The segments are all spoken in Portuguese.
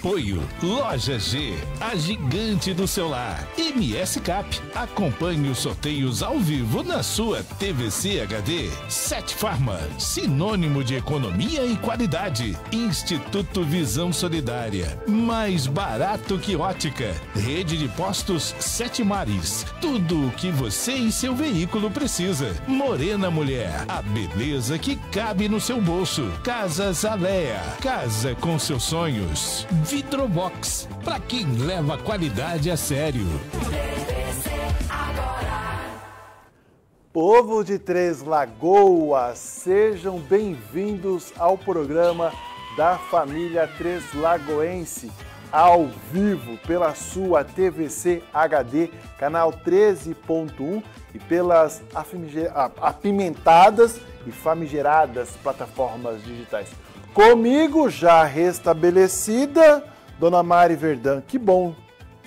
Apoio Loja G, a gigante do celular. MS Cap, acompanhe os sorteios ao vivo na sua TVC HD. Sete Farma, sinônimo de economia e qualidade. Instituto Visão Solidária, mais barato que ótica. Rede de postos Sete Mares, tudo o que você e seu veículo precisa. Morena Mulher, a beleza que cabe no seu bolso. Casas Alea, casa com seus sonhos. Vitrobox, para quem leva a qualidade a sério. Povo de Três Lagoas, sejam bem-vindos ao programa da família Três Lagoense, ao vivo pela sua TVC HD, canal 13.1 e pelas apimentadas e famigeradas plataformas digitais. Comigo já restabelecida, Dona Mari Verdão. Que bom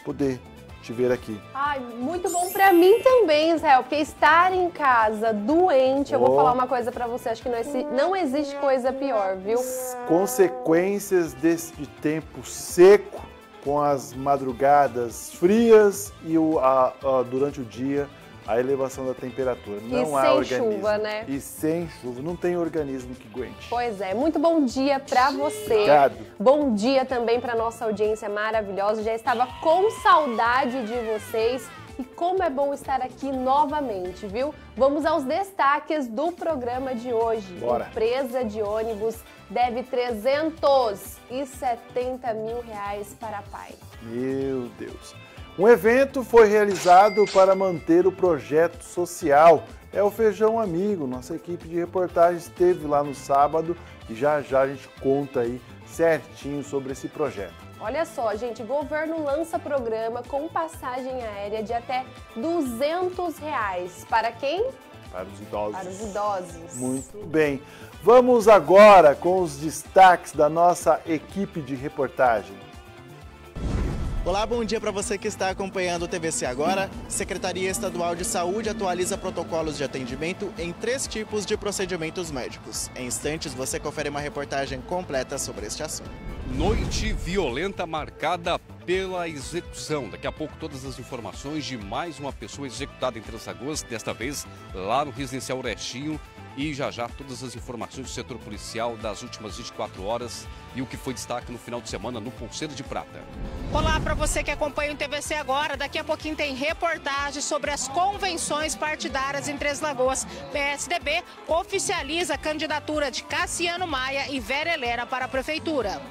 poder te ver aqui. Ai, muito bom para mim também, Israel, porque estar em casa doente, oh. eu vou falar uma coisa para você, acho que não, não existe coisa pior, viu? Consequências desse tempo seco, com as madrugadas frias e o, a, a, durante o dia a elevação da temperatura. Não e há sem organismo. chuva, né? E sem chuva. Não tem organismo que aguente. Pois é. Muito bom dia para você. Obrigado. Bom dia também para nossa audiência maravilhosa. Já estava com saudade de vocês. E como é bom estar aqui novamente, viu? Vamos aos destaques do programa de hoje. Bora. Empresa de ônibus deve 370 mil reais para a pai. Meu Deus. Um evento foi realizado para manter o projeto social. É o Feijão Amigo. Nossa equipe de reportagem esteve lá no sábado e já já a gente conta aí certinho sobre esse projeto. Olha só, gente, governo lança programa com passagem aérea de até 200 reais. Para quem? Para os idosos. Para os idosos. Muito bem. Vamos agora com os destaques da nossa equipe de reportagem. Olá, bom dia para você que está acompanhando o TVC agora. Secretaria Estadual de Saúde atualiza protocolos de atendimento em três tipos de procedimentos médicos. Em instantes você confere uma reportagem completa sobre este assunto. Noite violenta marcada pela execução. Daqui a pouco todas as informações de mais uma pessoa executada em Três Lagoas, desta vez lá no residencial Restinho, e já já todas as informações do setor policial das últimas 24 horas e o que foi destaque no final de semana no Pulseiro de Prata. Olá para você que acompanha o TVC agora. Daqui a pouquinho tem reportagem sobre as convenções partidárias em Três Lagoas. PSDB oficializa a candidatura de Cassiano Maia e Vera Helena para a prefeitura.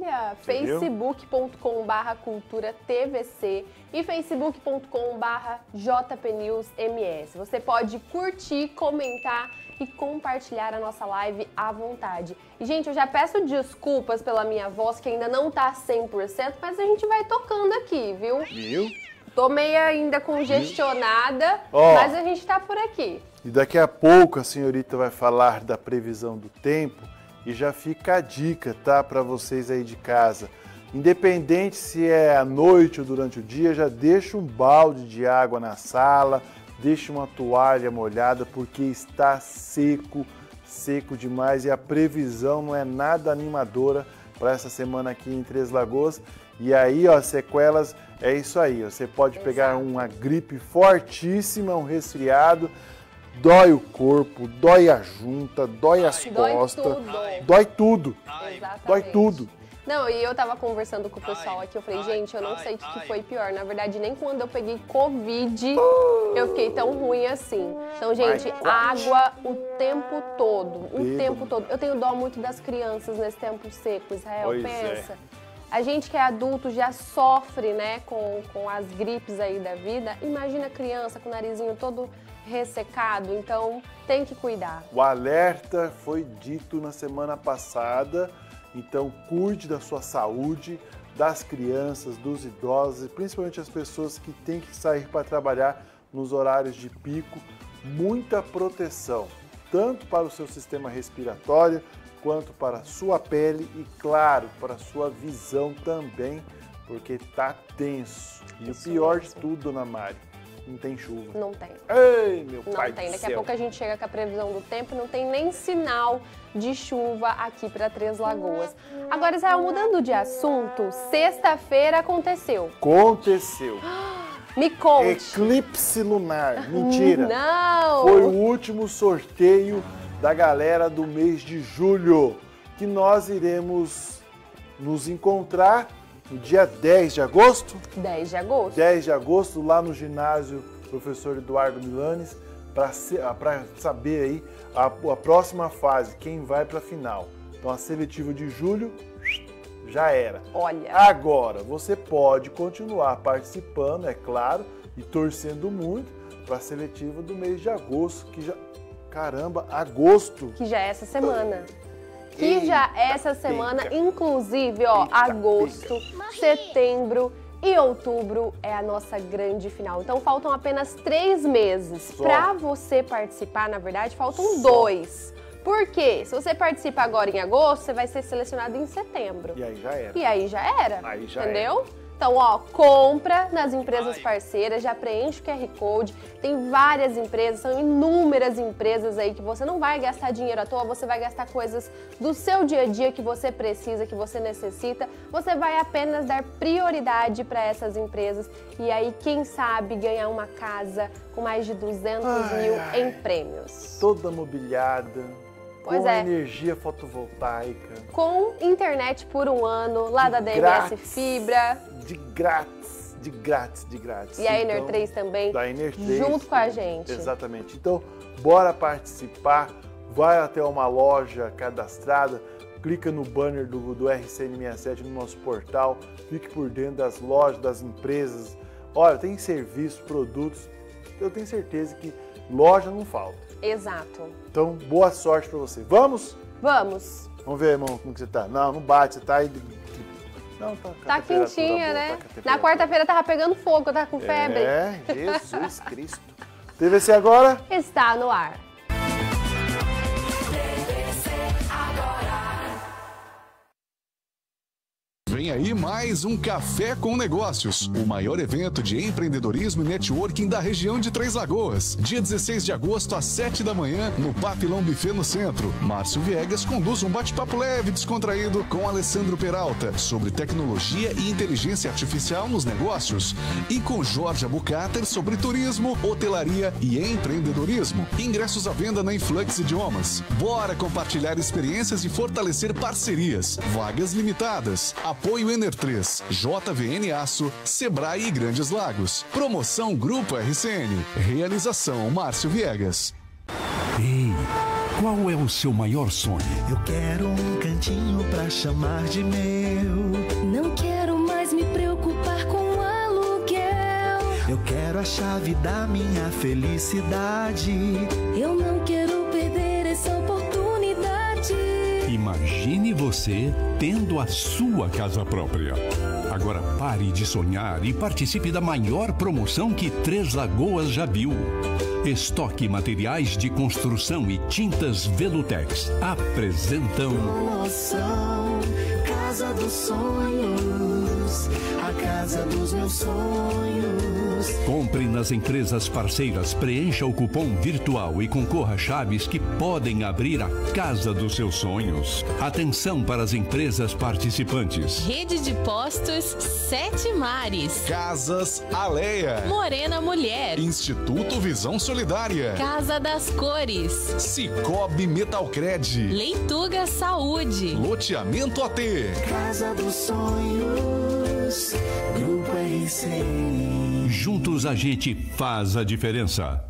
Olha, facebook.com.br cultura TVC e facebook.com.br jpnewsms. Você pode curtir, comentar e compartilhar a nossa live à vontade. E, gente, eu já peço desculpas pela minha voz, que ainda não tá 100%, mas a gente vai tocando aqui, viu? Viu? Tô meio ainda congestionada, oh. mas a gente tá por aqui. E daqui a pouco a senhorita vai falar da previsão do tempo e já fica a dica, tá, para vocês aí de casa. Independente se é à noite ou durante o dia, já deixa um balde de água na sala, deixa uma toalha molhada porque está seco, seco demais e a previsão não é nada animadora para essa semana aqui em Três Lagoas. E aí, ó, sequelas é isso aí. Você pode pegar uma gripe fortíssima, um resfriado, dói o corpo, dói a junta, dói as dói costas, tudo. dói tudo. Exatamente. Dói tudo. Não, e eu tava conversando com o pessoal aqui, eu falei, gente, eu não sei o que foi pior. Na verdade, nem quando eu peguei Covid, eu fiquei tão ruim assim. Então, gente, água o tempo todo, o tempo todo. Eu tenho dó muito das crianças nesse tempo seco, Israel, Pois é. pensa. A gente que é adulto já sofre, né, com, com as gripes aí da vida. Imagina a criança com o narizinho todo ressecado, então tem que cuidar. O alerta foi dito na semana passada, então cuide da sua saúde, das crianças, dos idosos e principalmente as pessoas que têm que sair para trabalhar nos horários de pico. Muita proteção, tanto para o seu sistema respiratório quanto para a sua pele e, claro, para a sua visão também, porque tá tenso. E o pior de tudo, dona Mari, não tem chuva. Não tem. Ei, meu não pai Não tem. Daqui céu. a pouco a gente chega com a previsão do tempo e não tem nem sinal de chuva aqui para Três Lagoas. Agora, Israel, mudando de assunto, sexta-feira aconteceu. Aconteceu. Me conte. Eclipse lunar. Mentira. Não! Foi o último sorteio da galera do mês de julho, que nós iremos nos encontrar no dia 10 de agosto. 10 de agosto. 10 de agosto, lá no ginásio professor Eduardo Milanes, para saber aí a, a próxima fase, quem vai para a final. Então a seletiva de julho já era. Olha. Agora, você pode continuar participando, é claro, e torcendo muito para a seletiva do mês de agosto, que já. Caramba, agosto! Que já é essa semana. Que Eita já essa semana, pega. inclusive, ó, Eita agosto, setembro e outubro é a nossa grande final. Então faltam apenas três meses Só. para você participar. Na verdade, faltam Só. dois. Por quê? Se você participar agora em agosto, você vai ser selecionado em setembro. E aí já era. E aí já era. Aí já entendeu? Então, ó, compra nas empresas parceiras, já preenche o QR Code. Tem várias empresas, são inúmeras empresas aí que você não vai gastar dinheiro à toa, você vai gastar coisas do seu dia a dia que você precisa, que você necessita. Você vai apenas dar prioridade para essas empresas e aí, quem sabe, ganhar uma casa com mais de 200 Ai, mil ai. em prêmios. Toda mobiliada, Pois com é. energia fotovoltaica, Com internet por um ano, lá da DMS Grátis. Fibra de grátis, de grátis, de grátis. e a Ener Então, 3 também. da Ener 3. junto com a gente. Exatamente. Então, bora participar. Vai até uma loja cadastrada, clica no banner do, do RCN67 no nosso portal, fique por dentro das lojas, das empresas. Olha, tem serviço, produtos. Eu tenho certeza que loja não falta. Exato. Então, boa sorte para você. Vamos? Vamos. Vamos ver, irmão, como que você tá. Não, não bate, você tá aí. Não, tá, Tá quentinha, boa, né? tá Na quarta-feira tava pegando fogo, eu tava com febre. É, Jesus Cristo. TVC agora? Está no ar. Vem aí mais um Café com Negócios, o maior evento de empreendedorismo e networking da região de Três Lagoas. Dia 16 de agosto, às 7 da manhã, no Papilão Buffet no centro. Márcio Viegas conduz um bate-papo leve e descontraído com Alessandro Peralta sobre tecnologia e inteligência artificial nos negócios. E com Jorge Abucater sobre turismo, hotelaria e empreendedorismo. Ingressos à venda na Influx Idiomas. Bora compartilhar experiências e fortalecer parcerias. Vagas limitadas. Apoio Ener 3, JVN Aço, Sebrae e Grandes Lagos. Promoção Grupo RCN. Realização Márcio Viegas. Ei, qual é o seu maior sonho? Eu quero um cantinho pra chamar de meu. Não quero mais me preocupar com aluguel. Eu quero a chave da minha felicidade. Eu não quero Imagine você tendo a sua casa própria. Agora pare de sonhar e participe da maior promoção que Três Lagoas já viu. Estoque Materiais de Construção e Tintas Velutex apresentam Promoção, casa dos sonhos. A casa dos meus sonhos. Compre nas empresas parceiras, preencha o cupom virtual e concorra a chaves que podem abrir a casa dos seus sonhos. Atenção para as empresas participantes. Rede de Postos Sete Mares. Casas Aleia. Morena Mulher. Instituto Visão Solidária. Casa das Cores. Cicobi Metalcred. Leituga Saúde. Loteamento AT. Casa dos sonhos. Grupo RCN. Juntos a gente faz a diferença.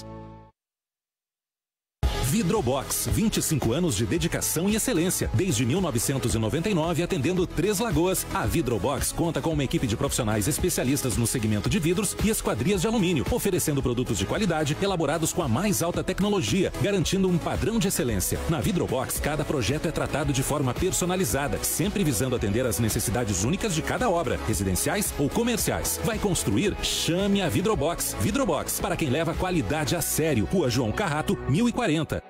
Vidrobox, 25 anos de dedicação e excelência. Desde 1999, atendendo Três Lagoas. A Vidrobox conta com uma equipe de profissionais especialistas no segmento de vidros e esquadrias de alumínio, oferecendo produtos de qualidade elaborados com a mais alta tecnologia, garantindo um padrão de excelência. Na Vidrobox, cada projeto é tratado de forma personalizada, sempre visando atender às necessidades únicas de cada obra, residenciais ou comerciais. Vai construir? Chame a Vidrobox. Vidrobox, para quem leva qualidade a sério. Rua João Carrato, 1040.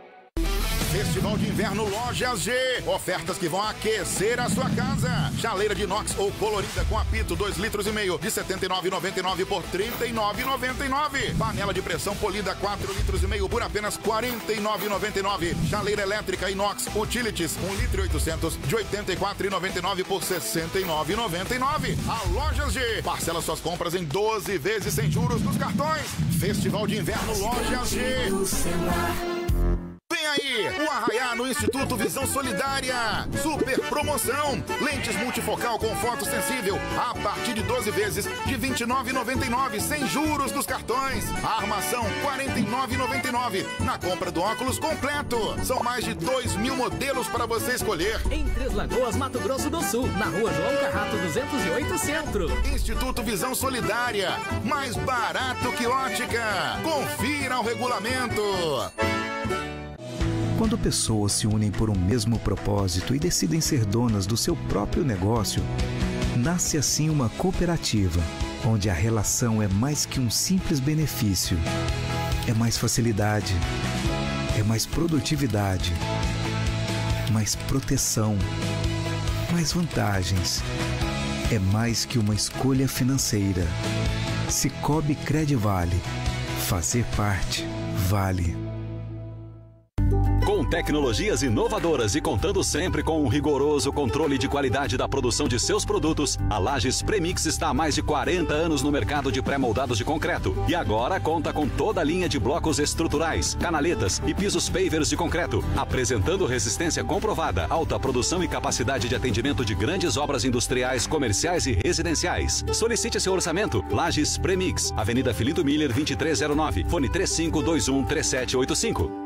Festival de Inverno Lojas G. Ofertas que vão aquecer a sua casa. Chaleira de inox ou colorida com apito 2 litros e meio de R$ 79,99 por R$ 39,99. Panela de pressão polida 4 litros e meio por apenas R$ 49,99. Chaleira elétrica inox Utilities 1 litro e 800 de R$ 84,99 por R$ 69,99. A Lojas G. Parcela suas compras em 12 vezes sem juros nos cartões. Festival de Inverno Lojas G. Vem aí, o Arraiá no Instituto Visão Solidária. Super promoção. Lentes multifocal com foto sensível a partir de 12 vezes de R$ 29,99 sem juros dos cartões. A armação R$ 49,99 na compra do óculos completo. São mais de 2 mil modelos para você escolher. Em Três Lagoas, Mato Grosso do Sul, na rua João Carrato 208 Centro. Instituto Visão Solidária. Mais barato que ótica. Confira o regulamento. Quando pessoas se unem por um mesmo propósito e decidem ser donas do seu próprio negócio, nasce assim uma cooperativa, onde a relação é mais que um simples benefício. É mais facilidade, é mais produtividade, mais proteção, mais vantagens. É mais que uma escolha financeira. Cicobi Vale. Fazer parte vale. Tecnologias inovadoras e contando sempre com um rigoroso controle de qualidade da produção de seus produtos, a Lages Premix está há mais de 40 anos no mercado de pré-moldados de concreto e agora conta com toda a linha de blocos estruturais, canaletas e pisos pavers de concreto, apresentando resistência comprovada, alta produção e capacidade de atendimento de grandes obras industriais, comerciais e residenciais. Solicite seu orçamento. Lages Premix, Avenida Filinto Miller 2309, fone 3521 3785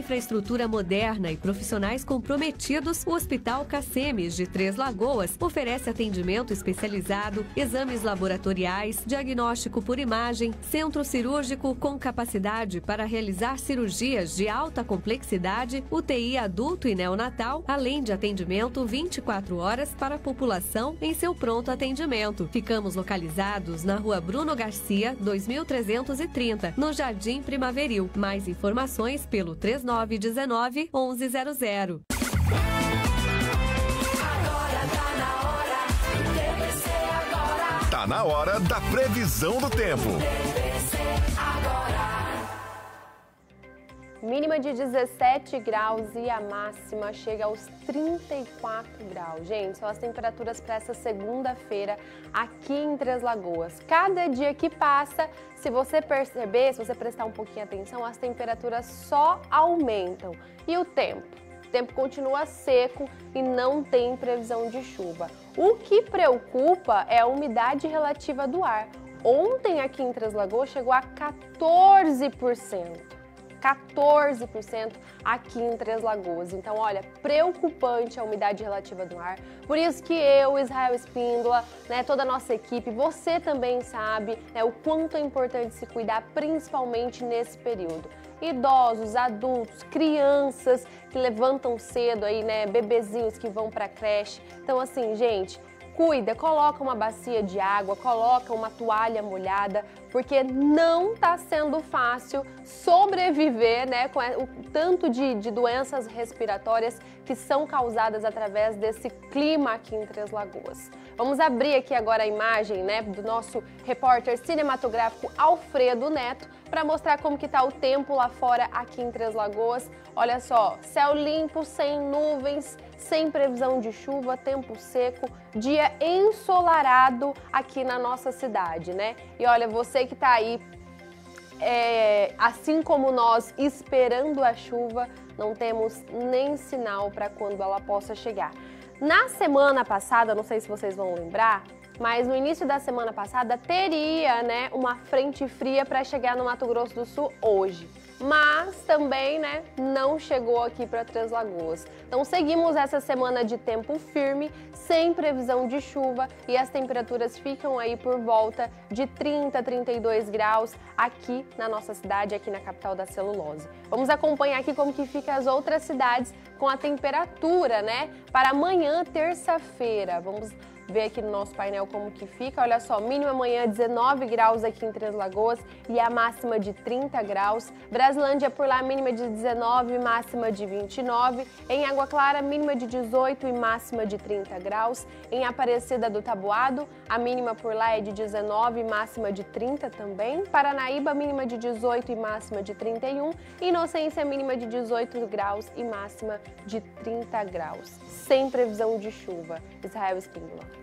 infraestrutura moderna e profissionais comprometidos, o Hospital Cacemes de Três Lagoas oferece atendimento especializado, exames laboratoriais, diagnóstico por imagem, centro cirúrgico com capacidade para realizar cirurgias de alta complexidade, UTI adulto e neonatal, além de atendimento 24 horas para a população em seu pronto atendimento. Ficamos localizados na Rua Bruno Garcia, 2330, no Jardim Primaveril. Mais informações pelo 39 3919 1100. Tá na hora da previsão do tempo. Mínima de 17 graus e a máxima chega aos 34 graus. Gente, são as temperaturas para essa segunda-feira aqui em Três Lagoas. Cada dia que passa, se você perceber, se você prestar um pouquinho atenção, as temperaturas só aumentam. E o tempo? O tempo continua seco e não tem previsão de chuva. O que preocupa é a umidade relativa do ar. Ontem aqui em Três Lagoas chegou a 14%. 14% aqui em Três Lagoas. Então, olha, preocupante a umidade relativa do ar. Por isso que eu, Israel Espíndola, né, toda a nossa equipe, você também sabe né, o quanto é importante se cuidar, principalmente nesse período. Idosos, adultos, crianças que levantam cedo aí, né, bebezinhos que vão para creche. Então, assim, gente, cuida, coloca uma bacia de água, coloca uma toalha molhada, porque não está sendo fácil sobreviver né, com o tanto de, de, doenças respiratórias que são causadas através desse clima aqui em Três Lagoas. Vamos abrir aqui agora a imagem né, do nosso repórter cinematográfico Alfredo Neto para mostrar como que está o tempo lá fora aqui em Três Lagoas. Olha só, céu limpo, sem nuvens, sem previsão de chuva, tempo seco, dia ensolarado aqui na nossa cidade, né? E olha, você que está aí, é, assim como nós, esperando a chuva, não temos nem sinal para quando ela possa chegar. Na semana passada, não sei se vocês vão lembrar, mas no início da semana passada teria, né, uma frente fria para chegar no Mato Grosso do Sul hoje. Mas também, né, não chegou aqui para Três Lagoas. Então seguimos essa semana de tempo firme, sem previsão de chuva e as temperaturas ficam aí por volta de 30, 32 graus aqui na nossa cidade, aqui na capital da celulose. Vamos acompanhar aqui como que fica as outras cidades com a temperatura, né, para amanhã, terça-feira. Vamos ver aqui no nosso painel como que fica. Olha só, mínima amanhã 19 graus aqui em Três Lagoas e a máxima de 30 graus. Braslândia por lá mínima de 19, máxima de 29. Em Água Clara mínima de 18 e máxima de 30 graus. Em Aparecida do Tabuado a mínima por lá é de 19 e máxima de 30 também. Paranaíba mínima de 18 e máxima de 31. Inocência mínima de 18 graus e máxima de 30 graus. Sem previsão de chuva. Israel Espíndola.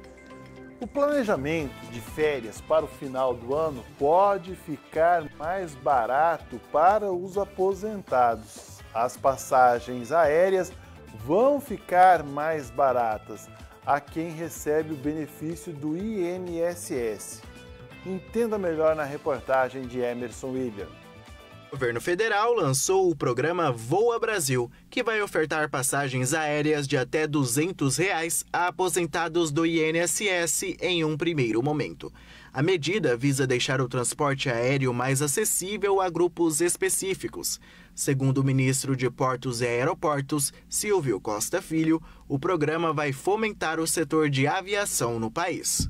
O planejamento de férias para o final do ano pode ficar mais barato para os aposentados. As passagens aéreas vão ficar mais baratas a quem recebe o benefício do INSS. Entenda melhor na reportagem de Emerson William. O governo federal lançou o programa Voa Brasil, que vai ofertar passagens aéreas de até 200 reais a aposentados do INSS em um primeiro momento. A medida visa deixar o transporte aéreo mais acessível a grupos específicos. Segundo o ministro de Portos e Aeroportos, Silvio Costa Filho, o programa vai fomentar o setor de aviação no país.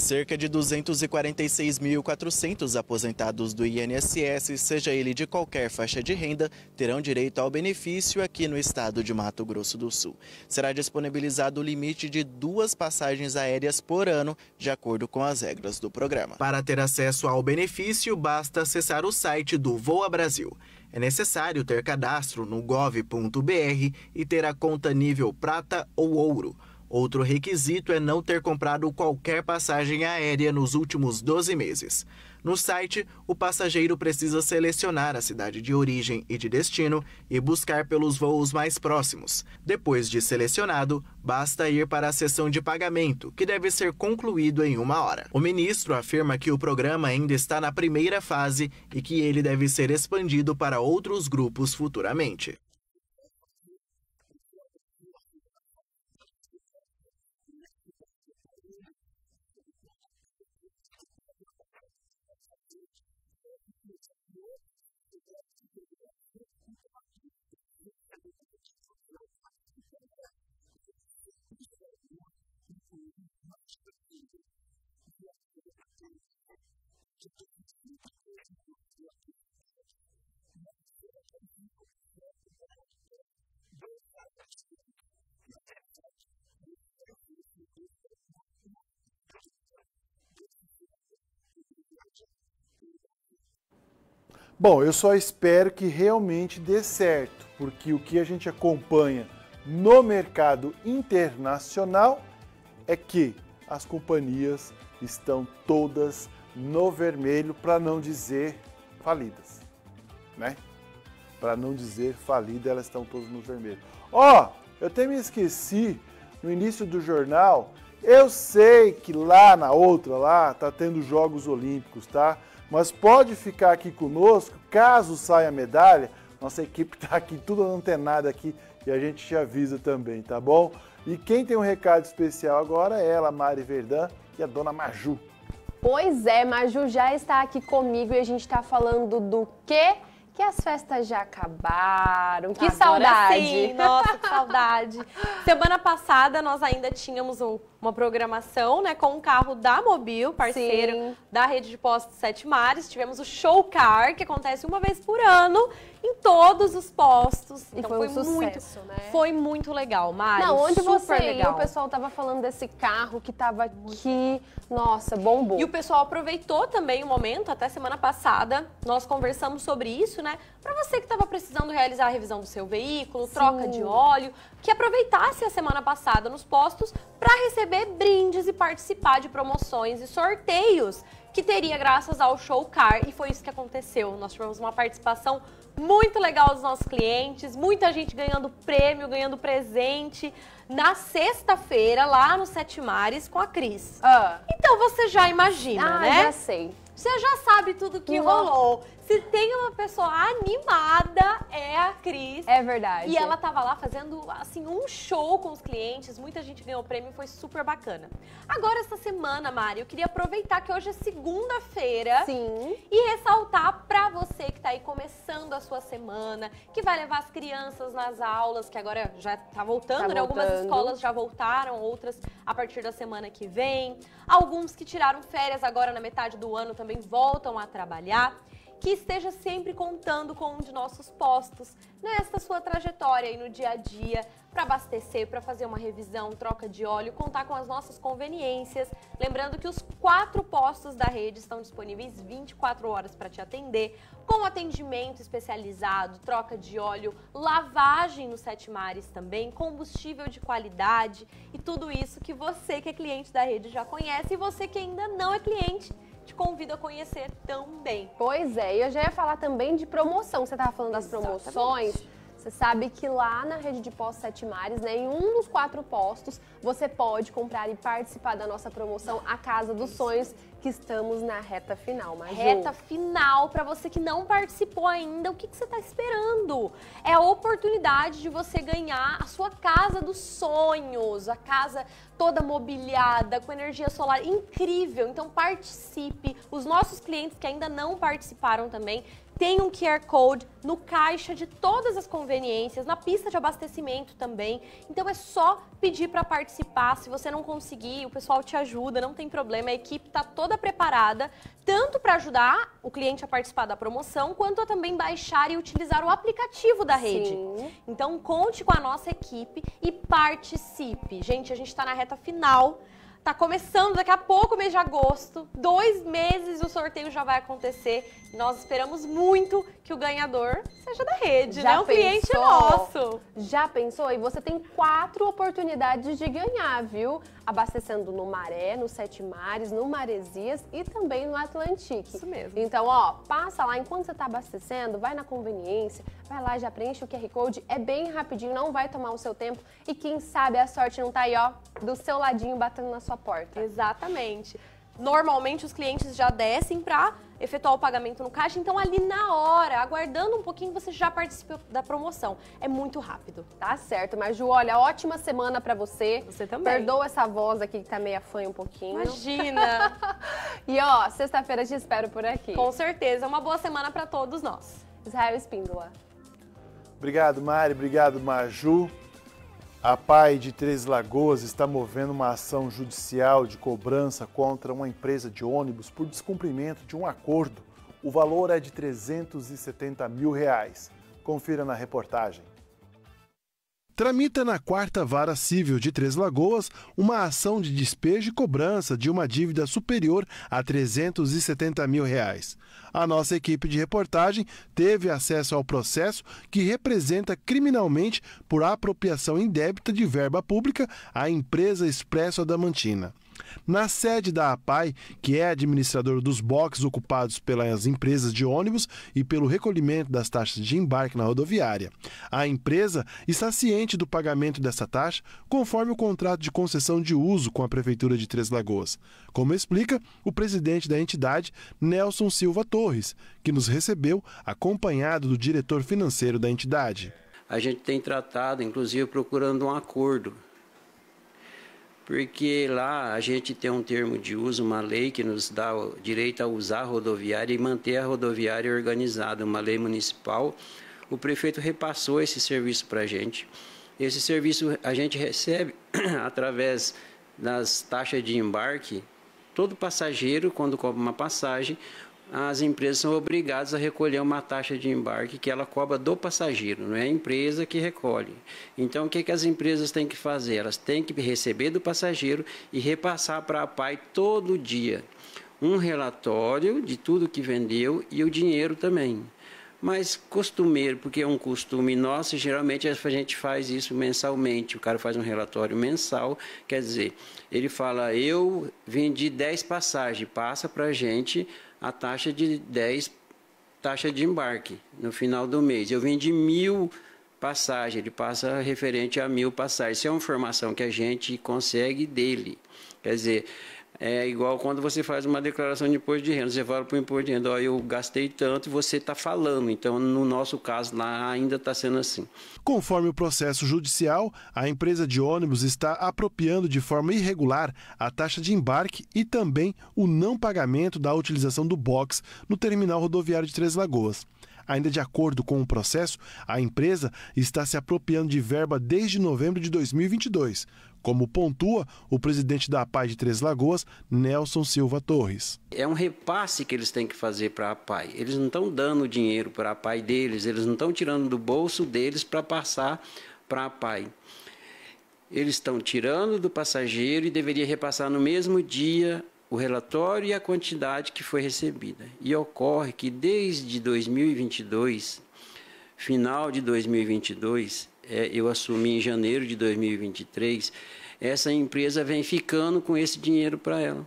Cerca de 246.400 aposentados do INSS, seja ele de qualquer faixa de renda, terão direito ao benefício aqui no estado de Mato Grosso do Sul. Será disponibilizado o limite de duas passagens aéreas por ano, de acordo com as regras do programa. Para ter acesso ao benefício, basta acessar o site do Voa Brasil. É necessário ter cadastro no gov.br e ter a conta nível prata ou ouro. Outro requisito é não ter comprado qualquer passagem aérea nos últimos 12 meses. No site, o passageiro precisa selecionar a cidade de origem e de destino e buscar pelos voos mais próximos. Depois de selecionado, basta ir para a seção de pagamento, que deve ser concluído em uma hora. O ministro afirma que o programa ainda está na primeira fase e que ele deve ser expandido para outros grupos futuramente. Bom, eu só espero que realmente dê certo, porque o que a gente acompanha no mercado internacional é que as companhias estão todas no vermelho, para não dizer falidas, né? Para não dizer falida, elas estão todas no vermelho. Ó, oh, eu até me esqueci no início do jornal. Eu sei que lá na outra lá tá tendo Jogos Olímpicos, tá? Mas pode ficar aqui conosco, caso saia medalha, nossa equipe está aqui tudo antenada aqui e a gente te avisa também, tá bom? E quem tem um recado especial agora é ela, Mari Verdã, e a dona Maju. Pois é, Maju já está aqui comigo e a gente está falando do quê? que as festas já acabaram. Que Agora saudade. Sim, nossa, que saudade. Semana passada nós ainda tínhamos um, uma programação, né, com um carro da Mobil, parceiro Sim. da rede de postos Sete Mares. Tivemos o Show Car, que acontece uma vez por ano em todos os postos. E então foi um muito, sucesso, né? Foi muito legal, Mari. Não, onde você legal. o pessoal tava falando desse carro que tava aqui. Nossa, bombou. E o pessoal aproveitou também o momento, até semana passada, nós conversamos sobre isso, né? Para você que estava precisando realizar a revisão do seu veículo, troca de óleo, que aproveitasse a semana passada nos postos para receber brindes e participar de promoções e sorteios que teria graças ao Show Car. E foi isso que aconteceu. Nós tivemos uma participação muito legal dos nossos clientes, muita gente ganhando prêmio, ganhando presente na sexta-feira lá no Sete Mares com a Cris. Então você já imagina, Ah, né? já sei. Você já sabe tudo que Nossa. rolou. Se tem uma pessoa animada, é a Cris. É verdade. E ela tava lá fazendo, assim, um show com os clientes. Muita gente ganhou prêmio, foi super bacana. Agora, essa semana, Mari, eu queria aproveitar que hoje é segunda-feira. Sim. E ressaltar pra você que tá aí começando a sua semana, que vai levar as crianças nas aulas, que agora já tá voltando, Tá né? Algumas voltando. escolas já voltaram, outras a partir da semana que vem. Alguns que tiraram férias agora na metade do ano também voltam a trabalhar. Que esteja sempre contando com um de nossos postos nesta sua trajetória aí no dia a dia, para abastecer, para fazer uma revisão, troca de óleo, contar com as nossas conveniências. Lembrando que os quatro postos da rede estão disponíveis 24 horas para te atender, com atendimento especializado, troca de óleo, lavagem nos sete mares também, combustível de qualidade e tudo isso que você que é cliente da rede já conhece e você que ainda não é cliente te convido a conhecer também. Pois é, e eu já ia falar também de promoção. Você estava falando das promoções. Você sabe que lá na rede de postos Sete Mares, né, em um dos quatro postos, você pode comprar e participar da nossa promoção A Casa dos Sonhos, que estamos na reta final, Maju. Reta final para você que não participou ainda, o que, que você está esperando? É a oportunidade de você ganhar a sua casa dos sonhos, a casa toda mobiliada, com energia solar incrível. Então participe. Os nossos clientes que ainda não participaram também tem um QR Code no caixa de todas as conveniências, na pista de abastecimento também. Então é só pedir para participar. Se você não conseguir, o pessoal te ajuda, não tem problema. A equipe está toda preparada, tanto para ajudar o cliente a participar da promoção, quanto a também baixar e utilizar o aplicativo da rede. Sim. Então conte com a nossa equipe e participe. Gente, a gente está na reta final. Tá começando daqui a pouco o mês de agosto. Dois meses o sorteio já vai acontecer. Nós esperamos muito que o ganhador seja da rede, né? O cliente é nosso. Já pensou? E você tem quatro oportunidades de ganhar, viu? Abastecendo no Maré, no Sete Mares, no Maresias e também no Atlantique. Isso mesmo. Então, ó, passa lá enquanto você tá abastecendo, vai na conveniência, vai lá, já preenche o QR Code. É bem rapidinho, não vai tomar o seu tempo. E quem sabe a sorte não tá aí, ó, do seu ladinho batendo na sua porta. Exatamente. Normalmente os clientes já descem para efetuar o pagamento no caixa, então ali na hora, aguardando um pouquinho, você já participou da promoção. É muito rápido. Tá certo, mas Ju, olha, ótima semana pra você. Você também. Perdoa essa voz aqui que tá meio fanha um pouquinho. Imagina. e ó, sexta-feira te espero por aqui. Com certeza, uma boa semana para todos nós. Israel Espíndola. Obrigado, Mari. Obrigado, Maju. A PAI de Três Lagoas está movendo uma ação judicial de cobrança contra uma empresa de ônibus por descumprimento de um acordo. O valor é de 370 mil reais. Confira na reportagem. Tramita na quarta vara civil de Três Lagoas uma ação de despejo e cobrança de uma dívida superior a 370 mil reais. A nossa equipe de reportagem teve acesso ao processo que representa criminalmente por apropriação indébita de verba pública à empresa Expresso Adamantina. Na sede da APAI, que é administrador dos boxes ocupados pelas empresas de ônibus e pelo recolhimento das taxas de embarque na rodoviária, a empresa está ciente do pagamento dessa taxa conforme o contrato de concessão de uso com a Prefeitura de Três Lagoas, como explica o presidente da entidade, Nelson Silva Torres, que nos recebeu acompanhado do diretor financeiro da entidade. A gente tem tratado, inclusive procurando um acordo porque lá a gente tem um termo de uso, uma lei que nos dá o direito a usar a rodoviária e manter a rodoviária organizada, uma lei municipal. O prefeito repassou esse serviço para a gente. Esse serviço a gente recebe através das taxas de embarque. Todo passageiro, quando compra uma passagem, as empresas são obrigadas a recolher uma taxa de embarque que ela cobra do passageiro, não é a empresa que recolhe. Então, o que, que as empresas têm que fazer? Elas têm que receber do passageiro e repassar para a PAI todo dia um relatório de tudo que vendeu e o dinheiro também. Mas costumeiro, porque é um costume nosso, geralmente a gente faz isso mensalmente. O cara faz um relatório mensal, quer dizer, ele fala: Eu vendi 10 passagens, passa para a gente a taxa de 10 taxa de embarque no final do mês. Eu vendi mil passagens, ele passa referente a mil passagens. Isso é uma informação que a gente consegue dele. Quer dizer, é igual quando você faz uma declaração de imposto de renda. Você fala para o imposto de renda, ó, eu gastei tanto e você está falando. Então, no nosso caso, lá ainda está sendo assim. Conforme o processo judicial, a empresa de ônibus está apropriando de forma irregular a taxa de embarque e também o não pagamento da utilização do box no terminal rodoviário de Três Lagoas. Ainda de acordo com o processo, a empresa está se apropriando de verba desde novembro de 2022, como pontua o presidente da APAI de Três Lagoas, Nelson Silva Torres. É um repasse que eles têm que fazer para a APAI. Eles não estão dando dinheiro para a APAI deles, eles não estão tirando do bolso deles para passar para a APAI. Eles estão tirando do passageiro e deveria repassar no mesmo dia o relatório e a quantidade que foi recebida. E ocorre que desde 2022, final de 2022, é, eu assumi em janeiro de 2023, essa empresa vem ficando com esse dinheiro para ela.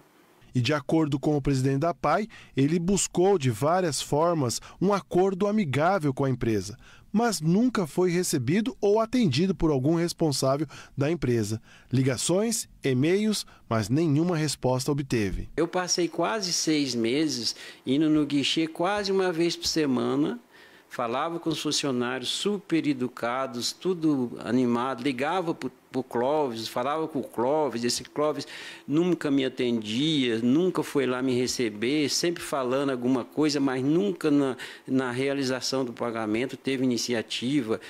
E de acordo com o presidente da PAI, ele buscou de várias formas um acordo amigável com a empresa, mas nunca foi recebido ou atendido por algum responsável da empresa. Ligações, e-mails, mas nenhuma resposta obteve. Eu passei quase seis meses indo no guichê quase uma vez por semana falava com os funcionários super educados, tudo animado, ligava para o Clóvis, falava com o Clóvis, esse Clóvis nunca me atendia, nunca foi lá me receber, sempre falando alguma coisa, mas nunca na, na realização do pagamento teve iniciativa.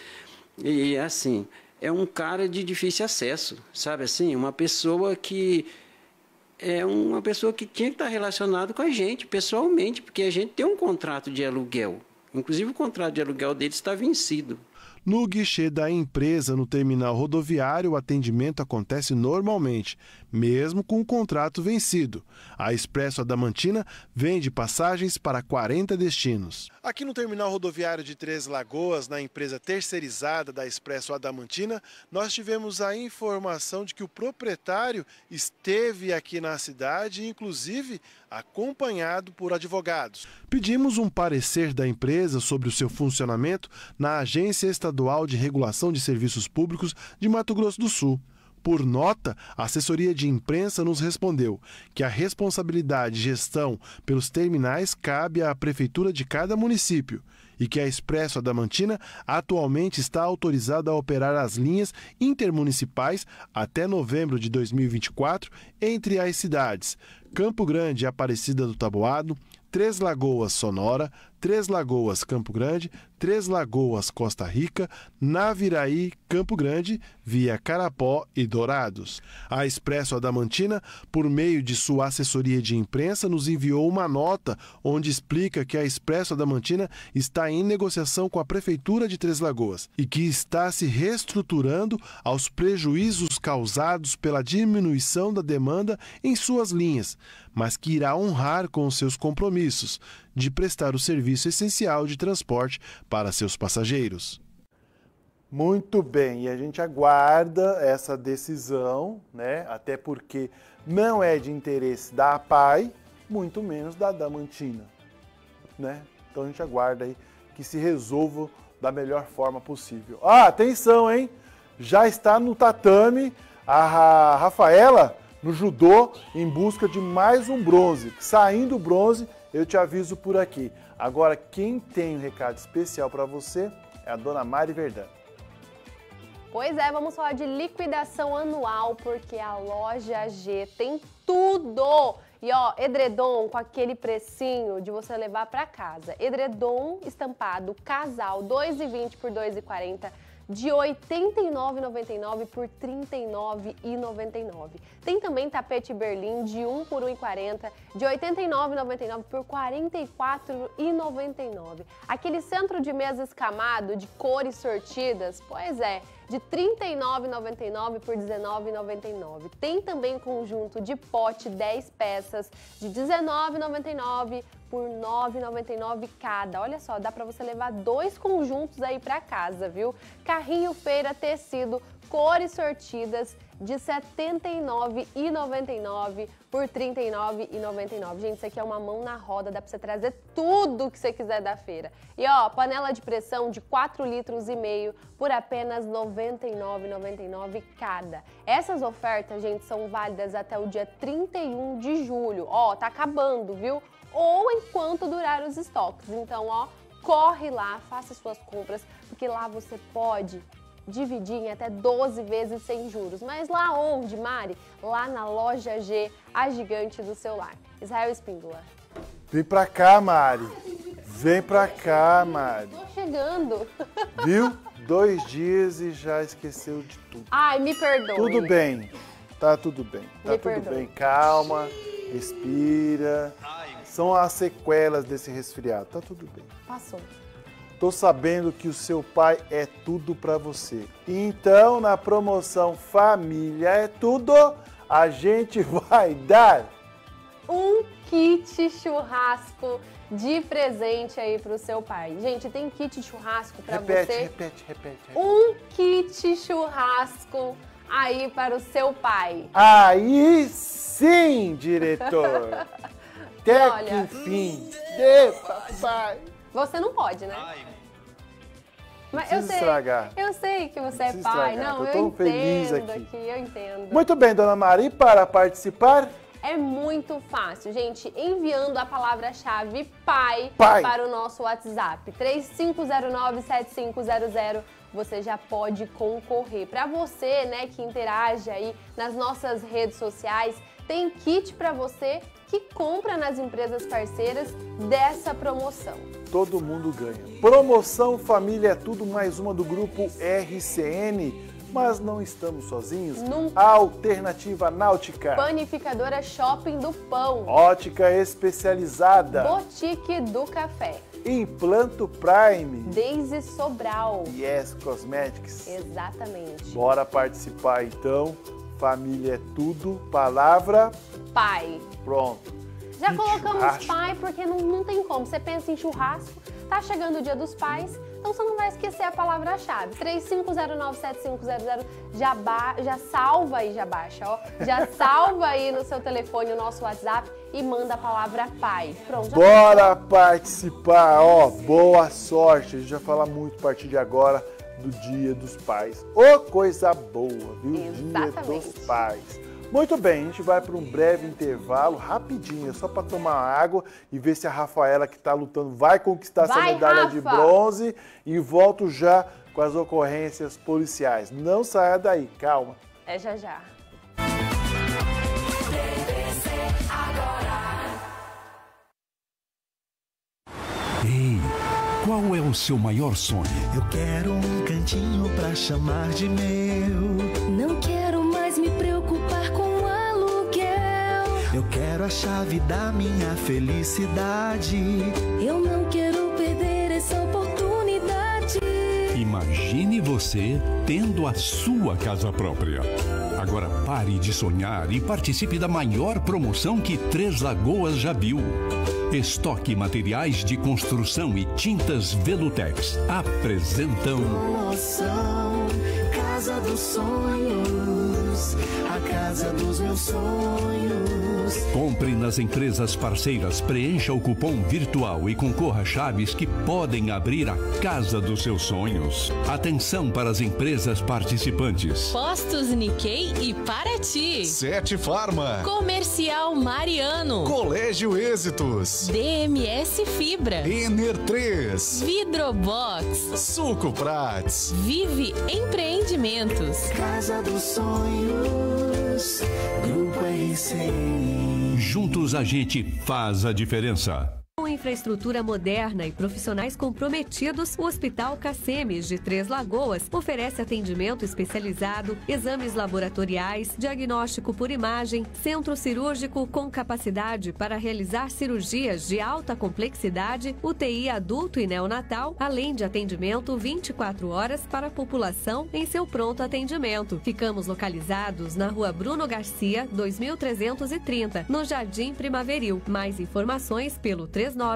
E assim, é um cara de difícil acesso, sabe assim? Uma pessoa que é uma pessoa que tinha que estar relacionado com a gente pessoalmente, porque a gente tem um contrato de aluguel. Inclusive, o contrato de aluguel dele está vencido. No guichê da empresa no terminal rodoviário, o atendimento acontece normalmente, mesmo com o contrato vencido. A Expresso Adamantina vende passagens para 40 destinos. Aqui no terminal rodoviário de Três Lagoas, na empresa terceirizada da Expresso Adamantina, nós tivemos a informação de que o proprietário esteve aqui na cidade, inclusive acompanhado por advogados. Pedimos um parecer da empresa sobre o seu funcionamento na Agência Estadual de Regulação de Serviços Públicos de Mato Grosso do Sul. Por nota, a assessoria de imprensa nos respondeu que a responsabilidade de gestão pelos terminais cabe à prefeitura de cada município e que a Expresso Adamantina atualmente está autorizada a operar as linhas intermunicipais até novembro de 2024 entre as cidades Campo Grande e Aparecida do Taboado, Três Lagoas Sonora, Três Lagoas Campo Grande, Três Lagoas Costa Rica, Naviraí Campo Grande, via Carapó e Dourados. A Expresso Adamantina, por meio de sua assessoria de imprensa, nos enviou uma nota onde explica que a Expresso Adamantina está em negociação com a Prefeitura de Três Lagoas e que está se reestruturando aos prejuízos causados pela diminuição da demanda em suas linhas, mas que irá honrar com seus compromissos de prestar o serviço essencial de transporte para seus passageiros. Muito bem, e a gente aguarda essa decisão, né? Até porque não é de interesse da APAI, muito menos da Damantina, né? Então a gente aguarda aí que se resolva da melhor forma possível. Ah, atenção, hein? Já está no tatame a Rafaela no judô em busca de mais um bronze. Saindo o bronze, eu te aviso por aqui. Agora, quem tem um recado especial para você é a dona Mari Verdão. Pois é, vamos falar de liquidação anual, porque a loja G tem tudo. E ó, edredom com aquele precinho de você levar para casa. Edredom estampado, casal, 2,20 por 2,40 de R$ 89,99 por R$ 39,99. Tem também tapete Berlim de 1 por 1,40, de R$ 89,99 por R$ 44,99. Aquele centro de mesa escamado de cores sortidas, pois é, de R$ 39,99 por R$ 19,99. Tem também conjunto de pote 10 peças de R$ 19,99 por R$ 9,99 cada. Olha só, dá para você levar dois conjuntos aí para casa, viu? Carrinho feira tecido, cores sortidas de R$ 79,99 por R$ 39,99. Gente, isso aqui é uma mão na roda, dá para você trazer tudo que você quiser da feira. E ó, panela de pressão de 4 litros e meio por apenas R$ 99,99 cada. Essas ofertas, gente, são válidas até o dia 31 de julho. Ó, tá acabando, viu? ou enquanto durar os estoques. Então, ó, corre lá, faça suas compras, porque lá você pode dividir em até 12 vezes sem juros. Mas lá onde, Mari? Lá na loja G, a gigante do celular. Israel Espíndola. Vem pra cá, Mari. Vem pra cá, Mari. Tô chegando. Viu? Dois dias e já esqueceu de tudo. Ai, me perdoe. Tudo bem. Tá tudo bem. Tá me tudo perdoe. bem. Calma. Respira. São as sequelas desse resfriado. Tá tudo bem. Passou. Tô sabendo que o seu pai é tudo para você. Então, na promoção Família é Tudo, a gente vai dar um kit churrasco de presente aí pro seu pai. Gente, tem kit churrasco para você. Repete, repete, repete. Um kit churrasco aí para o seu pai. Aí sim, diretor. Até Olha. que enfim. Dê, papai. Você não pode, né? Mas eu sei, estragar. eu sei que você é precisa pai. estragar, Não, tô eu tão feliz entendo aqui. aqui, eu entendo. Muito bem, dona Mari, para participar, É muito fácil, gente. Enviando a palavra-chave pai, Pai. para o nosso WhatsApp 3509-7500, você já pode concorrer. Para você, né, que interage aí nas nossas redes sociais, tem kit para você que compra nas empresas parceiras dessa promoção. todo mundo ganha. Promoção Família é Tudo, mais uma do grupo RCN. Mas não estamos sozinhos. Nunca. Alternativa Náutica. Panificadora Shopping do Pão. Ótica especializada. Boutique do Café. Implanto Prime. Daisy Sobral. Yes Cosmetics. Exatamente. Bora participar então. Família é tudo. Palavra Pai. Pronto. Já Que colocamos churrasco. pai porque não, não tem como. Você pensa em churrasco, tá chegando o dia dos pais, então você não vai esquecer a palavra-chave. 35097500 já, ba já salva aí, já baixa, ó. Já salva aí no seu telefone o nosso WhatsApp e manda a palavra pai. Pronto, Bora participar, ó. Boa sorte. A gente vai falar muito a partir de agora do Dia dos Pais. Ô, coisa boa, viu? Dia Exatamente. dos Pais. Muito bem, a gente vai para um breve intervalo, rapidinho, só para tomar água e ver se a Rafaela que está lutando vai conquistar essa Vai, medalha de Rafa! bronze e volto já com as ocorrências policiais. Não saia daí, calma. É já já. Ei, qual é o seu maior sonho? Eu quero um cantinho pra chamar de meu. Não quero a chave da minha felicidade. Eu não quero perder essa oportunidade. Imagine você tendo a sua casa própria. Agora pare de sonhar e participe da maior promoção que Três Lagoas já viu. Estoque Materiais de Construção e Tintas Velutex apresentam Promoção Casa dos Sonhos. Casa dos meus sonhos. Compre nas empresas parceiras, preencha o cupom virtual e concorra a chaves que podem abrir a casa dos seus sonhos. Atenção para as empresas participantes. Postos Nikkei e Paraty. Sete Farma. Comercial Mariano. Colégio Êxitos. DMS Fibra. Ener 3. Vidrobox. Suco Prats. Vive Empreendimentos. Casa dos sonhos. Juntos a gente faz a diferença. Infraestrutura moderna e profissionais comprometidos, o Hospital Cacemes de Três Lagoas oferece atendimento especializado, exames laboratoriais, diagnóstico por imagem, centro cirúrgico com capacidade para realizar cirurgias de alta complexidade, UTI adulto e neonatal, além de atendimento 24 horas para a população em seu pronto atendimento. Ficamos localizados na Rua Bruno Garcia, 2330, no Jardim Primaveril. Mais informações pelo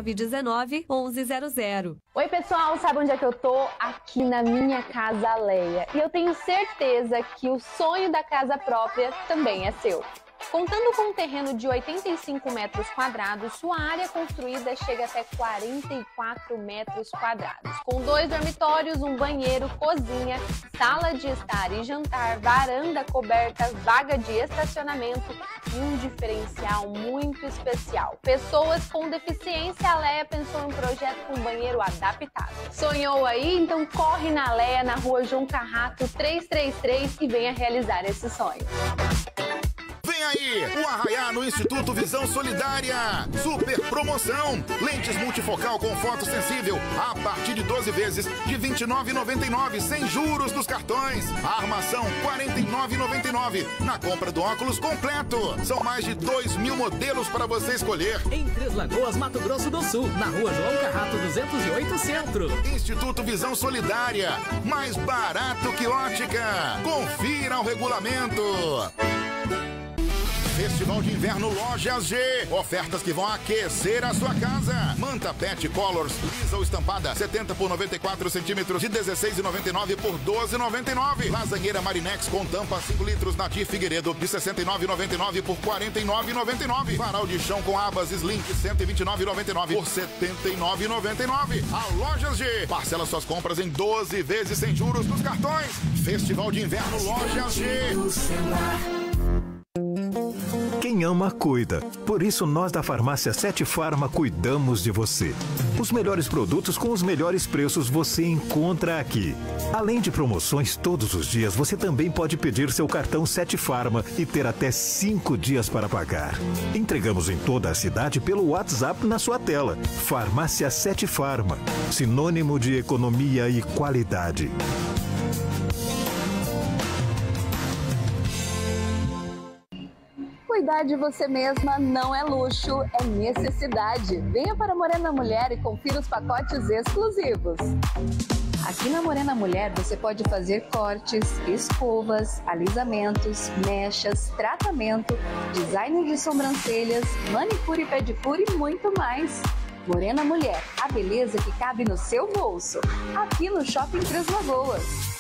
3919 1100. Oi, pessoal, sabe onde é que eu tô? Aqui na minha casa Leia. E eu tenho certeza que o sonho da casa própria também é seu. Contando com um terreno de 85 metros quadrados, sua área construída chega até 44 metros quadrados, com dois dormitórios, um banheiro, cozinha, sala de estar e jantar, varanda coberta, vaga de estacionamento e um diferencial muito especial. Pessoas com deficiência, a Leia pensou em um projeto com banheiro adaptado. Sonhou aí? Então corre na Leia, na rua João Carrato 333 e venha realizar esse sonho. Vem aí, o Arraiá no Instituto Visão Solidária. Super promoção. Lentes multifocal com foto sensível a partir de 12 vezes de R$ 29,99 sem juros nos cartões. A armação R$ 49,99 na compra do óculos completo. São mais de 2 mil modelos para você escolher. Em Três Lagoas, Mato Grosso do Sul, na rua João Carrato 208 Centro. Instituto Visão Solidária. Mais barato que ótica. Confira o regulamento. Festival de Inverno Lojas G. Ofertas que vão aquecer a sua casa. Manta Pet Colors, lisa ou estampada, 70 por 94 centímetros, de 16,99 por 12,99. Lasanheira Marinex com tampa 5 litros, Natif Figueiredo, de 69,99 por 49,99. Varal de chão com abas Slim, de 129,99 por 79,99. A Lojas G. Parcela suas compras em 12 vezes sem juros nos cartões. Festival de Inverno Lojas G. Quem ama, cuida. Por isso, nós da Farmácia Sete Farma cuidamos de você. Os melhores produtos com os melhores preços você encontra aqui. Além de promoções todos os dias, você também pode pedir seu cartão Sete Farma e ter até cinco dias para pagar. Entregamos em toda a cidade pelo WhatsApp na sua tela. Farmácia Sete Farma. Sinônimo de economia e qualidade. Cuidar de você mesma não é luxo, é necessidade. Venha para Morena Mulher e confira os pacotes exclusivos. Aqui na Morena Mulher você pode fazer cortes, escovas, alisamentos, mechas, tratamento, design de sobrancelhas, manicure e pedicure e muito mais. Morena Mulher, a beleza que cabe no seu bolso. Aqui no Shopping Três Lagoas.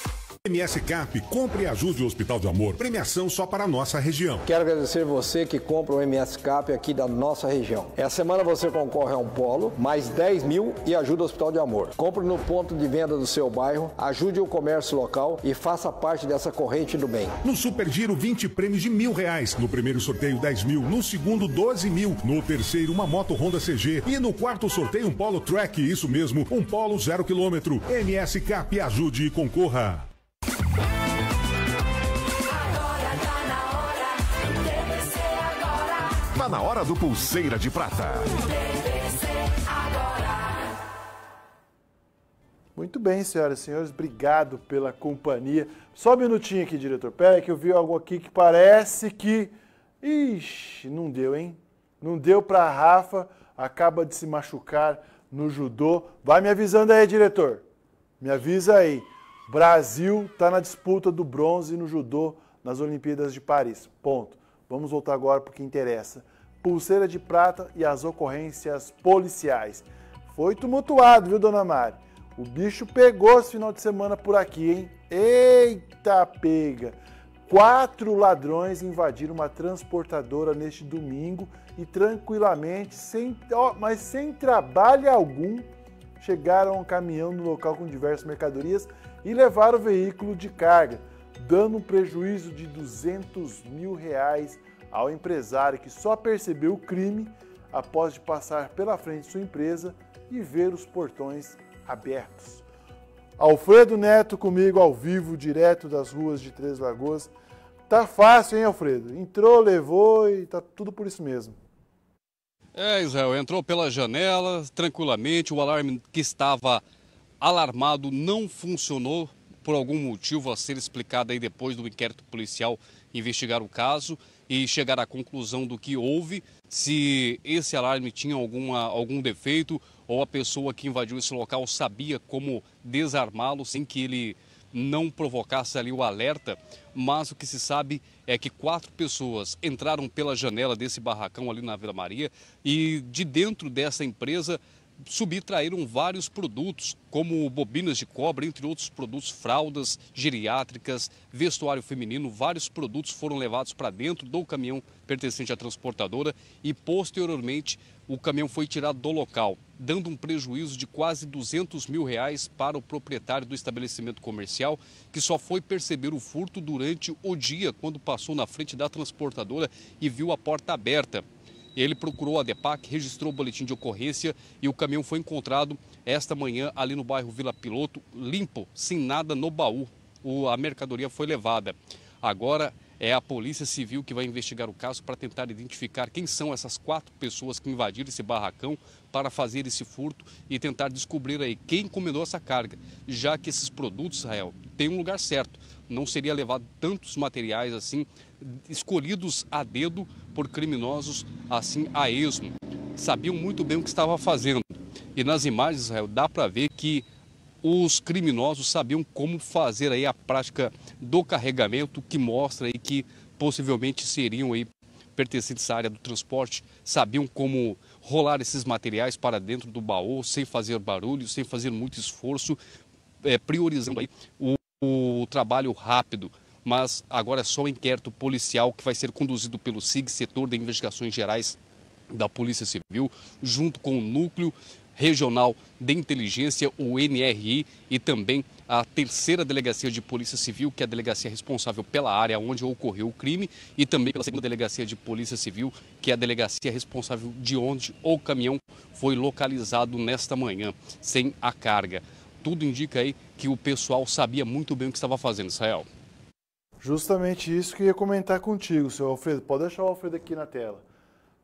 MS Cap, compre e ajude o Hospital de Amor. Premiação só para a nossa região. Quero agradecer você que compra o MS Cap aqui da nossa região. Essa semana você concorre a um polo, mais 10 mil e ajuda o Hospital de Amor. Compre no ponto de venda do seu bairro, ajude o comércio local e faça parte dessa corrente do bem. No Super Giro, 20 prêmios de mil reais. No primeiro sorteio, 10 mil. No segundo, 12 mil. No terceiro, uma moto Honda CG. E no quarto sorteio, um Polo Track. Isso mesmo, um Polo zero quilômetro. MS Cap, ajude e concorra. Tá na hora do Pulseira de Prata. Muito bem, senhoras e senhores, obrigado pela companhia. Só um minutinho aqui, diretor. Pera que eu vi algo aqui que parece que... Ixi, não deu, hein? Não deu pra Rafa, acaba de se machucar no judô. Vai me avisando aí, diretor. Me avisa aí. Brasil está na disputa do bronze no judô nas Olimpíadas de Paris. Ponto. Vamos voltar agora para o que interessa. Pulseira de prata e as ocorrências policiais. Foi tumultuado, viu, dona Mari? O bicho pegou esse final de semana por aqui, hein? Eita pega! Quatro ladrões invadiram uma transportadora neste domingo e tranquilamente, sem, ó, mas sem trabalho algum, chegaram a um caminhão no local com diversas mercadorias e levaram o veículo de carga, dando um prejuízo de 200 mil reais ao empresário que só percebeu o crime após de passar pela frente de sua empresa e ver os portões abertos. Alfredo Neto comigo ao vivo, direto das ruas de Três Lagoas. Tá fácil, hein, Alfredo? Entrou, levou e tá tudo por isso mesmo. É, Israel, entrou pela janela tranquilamente, o alarme que estava alarmado não funcionou por algum motivo a ser explicado aí depois do inquérito policial investigar o caso e chegar à conclusão do que houve, se esse alarme tinha alguma, algum defeito ou a pessoa que invadiu esse local sabia como desarmá-lo sem que ele não provocasse ali o alerta, mas o que se sabe é que quatro pessoas entraram pela janela desse barracão ali na Vila Maria e de dentro dessa empresa subtraíram vários produtos, como bobinas de cobre, entre outros produtos, fraldas geriátricas, vestuário feminino. Vários produtos foram levados para dentro do caminhão pertencente à transportadora e, posteriormente, o caminhão foi tirado do local, dando um prejuízo de quase 200 mil reais para o proprietário do estabelecimento comercial, que só foi perceber o furto durante o dia, quando passou na frente da transportadora e viu a porta aberta. Ele procurou a DEPAC, registrou o boletim de ocorrência e o caminhão foi encontrado esta manhã ali no bairro Vila Piloto, limpo, sem nada no baú. O, a mercadoria foi levada. Agora é a Polícia Civil que vai investigar o caso para tentar identificar quem são essas quatro pessoas que invadiram esse barracão para fazer esse furto e tentar descobrir aí quem encomendou essa carga, já que esses produtos, Israel, têm um lugar certo. Não seria levado tantos materiais assim escolhidos a dedo por criminosos assim a esmo. Sabiam muito bem o que estava fazendo. E nas imagens, Israel, dá para ver que os criminosos sabiam como fazer aí a prática do carregamento, que mostra aí que possivelmente seriam aí pertencentes à área do transporte, sabiam como rolar esses materiais para dentro do baú sem fazer barulho, sem fazer muito esforço, é, priorizando aí o, o trabalho rápido mas agora é só o inquérito policial que vai ser conduzido pelo SIG, Setor de Investigações Gerais da Polícia Civil, junto com o Núcleo Regional de Inteligência, o NRI, e também a terceira delegacia de Polícia Civil, que é a delegacia responsável pela área onde ocorreu o crime, e também pela segunda delegacia de Polícia Civil, que é a delegacia responsável de onde o caminhão foi localizado nesta manhã, sem a carga. Tudo indica aí que o pessoal sabia muito bem o que estava fazendo, Israel. Justamente isso que eu ia comentar contigo, seu Alfredo. Pode deixar o Alfredo aqui na tela.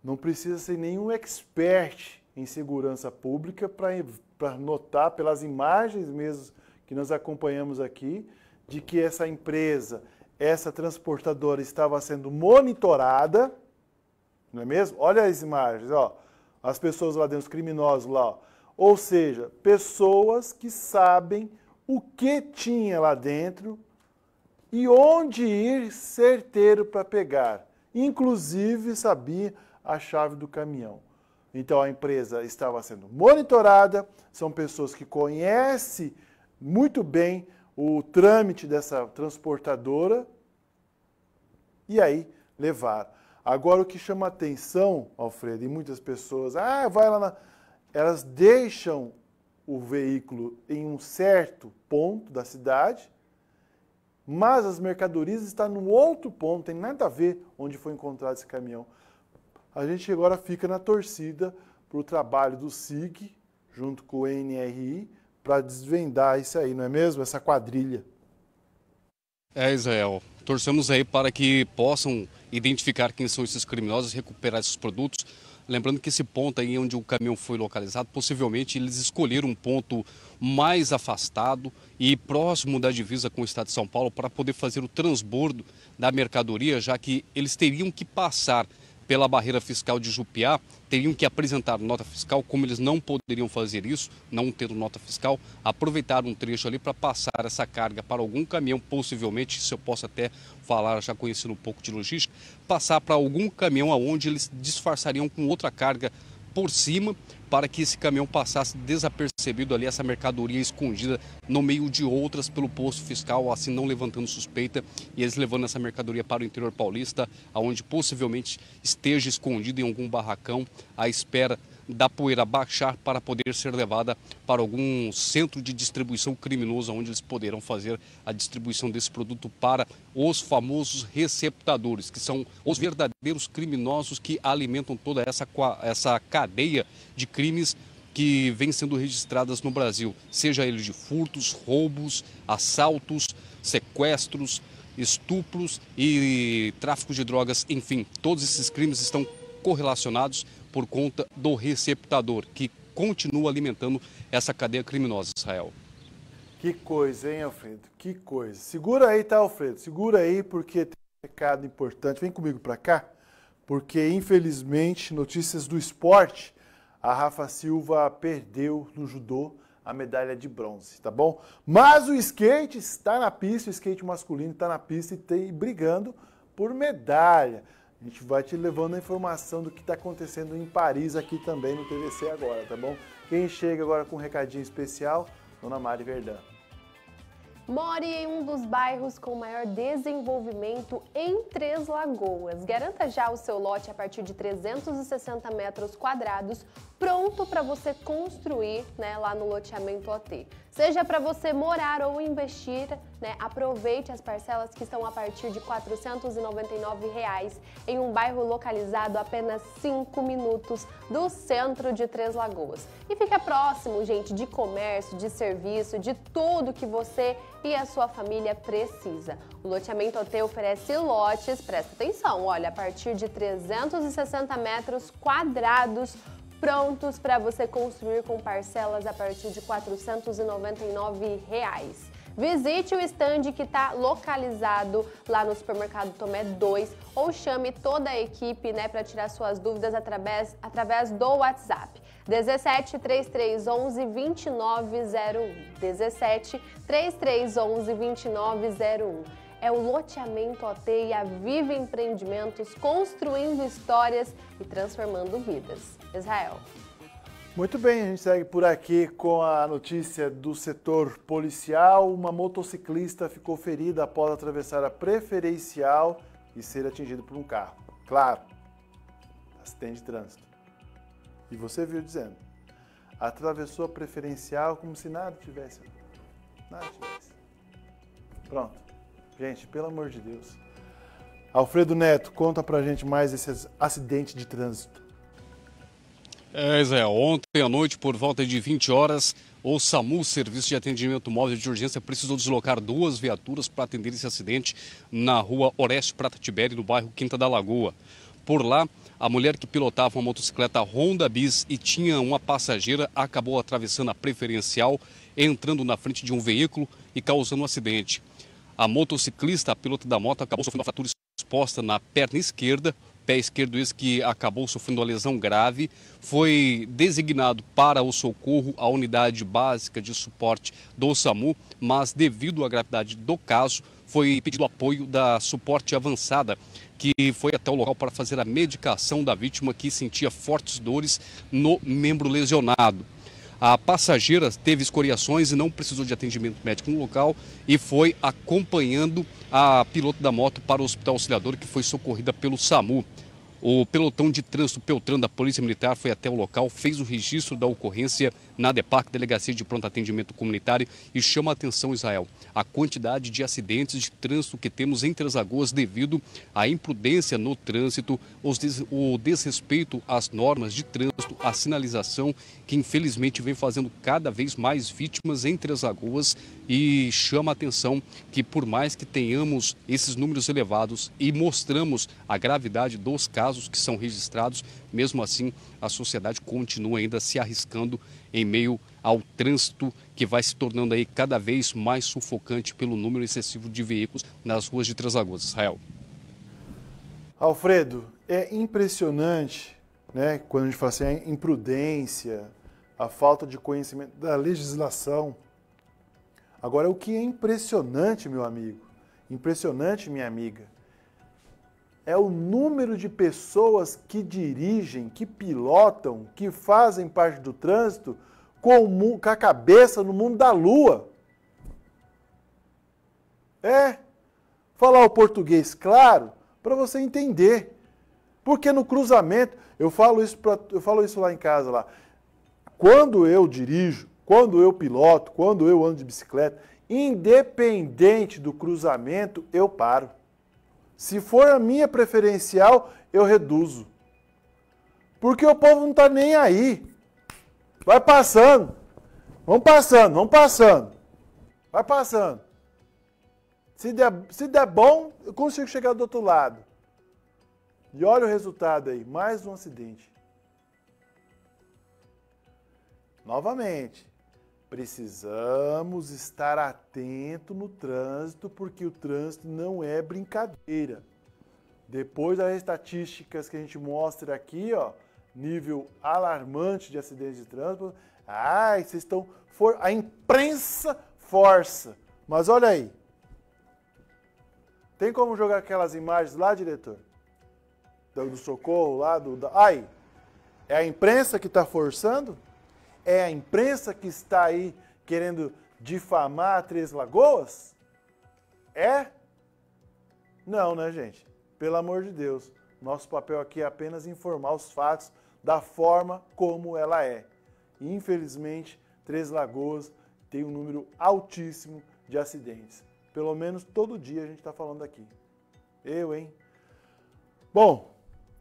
Não precisa ser nenhum expert em segurança pública para notar pelas imagens mesmo que nós acompanhamos aqui de que essa empresa, essa transportadora estava sendo monitorada, não é mesmo? Olha as imagens, ó, as pessoas lá dentro, os criminosos lá, ó. ou seja, pessoas que sabem o que tinha lá dentro e onde ir certeiro para pegar. Inclusive sabia a chave do caminhão. Então a empresa estava sendo monitorada, são pessoas que conhecem muito bem o trâmite dessa transportadora e aí levar. Agora o que chama atenção, Alfredo, e muitas pessoas, ah, vai lá na... Elas deixam o veículo em um certo ponto da cidade mas as mercadorias estão no outro ponto, tem nada a ver onde foi encontrado esse caminhão. A gente agora fica na torcida para o trabalho do SIG, junto com o NRI, para desvendar isso aí, não é mesmo? Essa quadrilha. É, Israel. Torcemos aí para que possam identificar quem são esses criminosos, recuperar esses produtos. Lembrando que esse ponto aí onde o caminhão foi localizado, possivelmente eles escolheram um ponto mais afastado e próximo da divisa com o estado de São Paulo para poder fazer o transbordo da mercadoria, já que eles teriam que passar pela barreira fiscal de Jupiá, teriam que apresentar nota fiscal, como eles não poderiam fazer isso, não tendo nota fiscal, aproveitar um trecho ali para passar essa carga para algum caminhão, possivelmente, se eu posso até falar, já conhecendo um pouco de logística, passar para algum caminhão aonde eles disfarçariam com outra carga por cima para que esse caminhão passasse desapercebido ali, essa mercadoria escondida no meio de outras pelo posto fiscal, assim não levantando suspeita, e eles levando essa mercadoria para o interior paulista, aonde possivelmente esteja escondido em algum barracão à espera da poeira baixar para poder ser levada para algum centro de distribuição criminoso, onde eles poderão fazer a distribuição desse produto para os famosos receptadores, que são os verdadeiros criminosos que alimentam toda essa, essa cadeia de crimes que vem sendo registradas no Brasil, seja ele de furtos, roubos, assaltos, sequestros, estupros e tráfico de drogas, enfim, todos esses crimes estão correlacionados por conta do receptador, que continua alimentando essa cadeia criminosa, Israel. Que coisa, hein, Alfredo? Que coisa. Segura aí, tá, Alfredo? Segura aí, porque tem um recado importante. Vem comigo para cá, porque infelizmente, notícias do esporte, a Rafa Silva perdeu no judô a medalha de bronze, tá bom? Mas o skate está na pista, o skate masculino está na pista e tem brigando por medalha. A gente vai te levando a informação do que está acontecendo em Paris aqui também no TVC agora, tá bom? Quem chega agora com um recadinho especial, Dona Mari Verdão. More em um dos bairros com maior desenvolvimento em Três Lagoas. Garanta já o seu lote a partir de 360 metros quadrados, pronto para você construir né, lá no loteamento OT. Seja para você morar ou investir, né, aproveite as parcelas que estão a partir de 499 reais, em um bairro localizado a apenas 5 minutos do centro de Três Lagoas. E fica próximo, gente, de comércio, de serviço, de tudo que você e a sua família precisa. O loteamento OT oferece lotes, presta atenção, olha, a partir de 360 metros quadrados prontos para você construir com parcelas a partir de 499 reais. Visite o stand que está localizado lá no supermercado Tomé 2 ou chame toda a equipe né, para tirar suas dúvidas através, através do WhatsApp. 17 3311 2901. 17 3311 2901 é o loteamento OT e a Viva Empreendimentos construindo histórias e transformando vidas. Israel. Muito bem, a gente segue por aqui com a notícia do setor policial. Uma motociclista ficou ferida após atravessar a preferencial e ser atingido por um carro. Claro, acidente de trânsito. E você viu dizendo, atravessou a preferencial como se nada tivesse. Nada tivesse. Pronto. Gente, pelo amor de Deus. Alfredo Neto, conta pra gente mais esse acidente de trânsito. É, Israel, ontem à noite, por volta de 20 horas, o SAMU, Serviço de Atendimento Móvel de Urgência, precisou deslocar duas viaturas para atender esse acidente na rua Oreste Prata Tiberi, no bairro Quinta da Lagoa. Por lá, a mulher que pilotava uma motocicleta Honda Bis e tinha uma passageira acabou atravessando a preferencial, entrando na frente de um veículo e causando um acidente. A motociclista, a pilota da moto, acabou sofrendo uma fratura exposta na perna esquerda, pé esquerdo esse que acabou sofrendo uma lesão grave, foi designado para o socorro a unidade básica de suporte do SAMU, mas devido à gravidade do caso, foi pedido apoio da suporte avançada, que foi até o local para fazer a medicação da vítima que sentia fortes dores no membro lesionado. A passageira teve escoriações e não precisou de atendimento médico no local e foi acompanhando a piloto da moto para o Hospital Auxiliador, que foi socorrida pelo SAMU. O pelotão de trânsito Peltran da Polícia Militar foi até o local, fez o registro da ocorrência na DEPAC, Delegacia de Pronto Atendimento Comunitário, e chama a atenção, Israel, a quantidade de acidentes de trânsito que temos em Três Lagoas devido à imprudência no trânsito, o desrespeito às normas de trânsito, a sinalização, que infelizmente vem fazendo cada vez mais vítimas em Três Lagoas e chama a atenção que por mais que tenhamos esses números elevados e mostramos a gravidade dos casos que são registrados, mesmo assim a sociedade continua ainda se arriscando em meio ao trânsito que vai se tornando aí cada vez mais sufocante pelo número excessivo de veículos nas ruas de Três Lagoas. Israel. Alfredo, é impressionante, né, quando a gente fala assim, a imprudência, a falta de conhecimento da legislação. Agora, o que é impressionante, meu amigo, impressionante, minha amiga, é o número de pessoas que dirigem, que pilotam, que fazem parte do trânsito com, a cabeça no mundo da lua. É. Falar o português claro para você entender. Porque no cruzamento, eu falo isso pra, eu falo isso lá em casa lá. Quando eu dirijo, quando eu piloto, quando eu ando de bicicleta, independente do cruzamento, eu paro. Se for a minha preferencial, eu reduzo. Porque o povo não está nem aí. Vai passando. Vamos passando, vamos passando. Vai passando. Se der, se der bom, eu consigo chegar do outro lado. E olha o resultado aí, mais um acidente. Novamente, precisamos estar atento no trânsito, porque o trânsito não é brincadeira. Depois das estatísticas que a gente mostra aqui, ó, nível alarmante de acidentes de trânsito, ai, vocês estão for a imprensa força. Mas olha aí. Tem como jogar aquelas imagens lá, diretor? Do, socorro lá do da... ai. É a imprensa que está forçando? É a imprensa que está aí querendo difamar Três Lagoas? É? Não, né, gente? Pelo amor de Deus. Nosso papel aqui é apenas informar os fatos da forma como ela é. infelizmente, Três Lagoas tem um número altíssimo de acidentes. Pelo menos todo dia a gente está falando aqui. Eu, hein? Bom,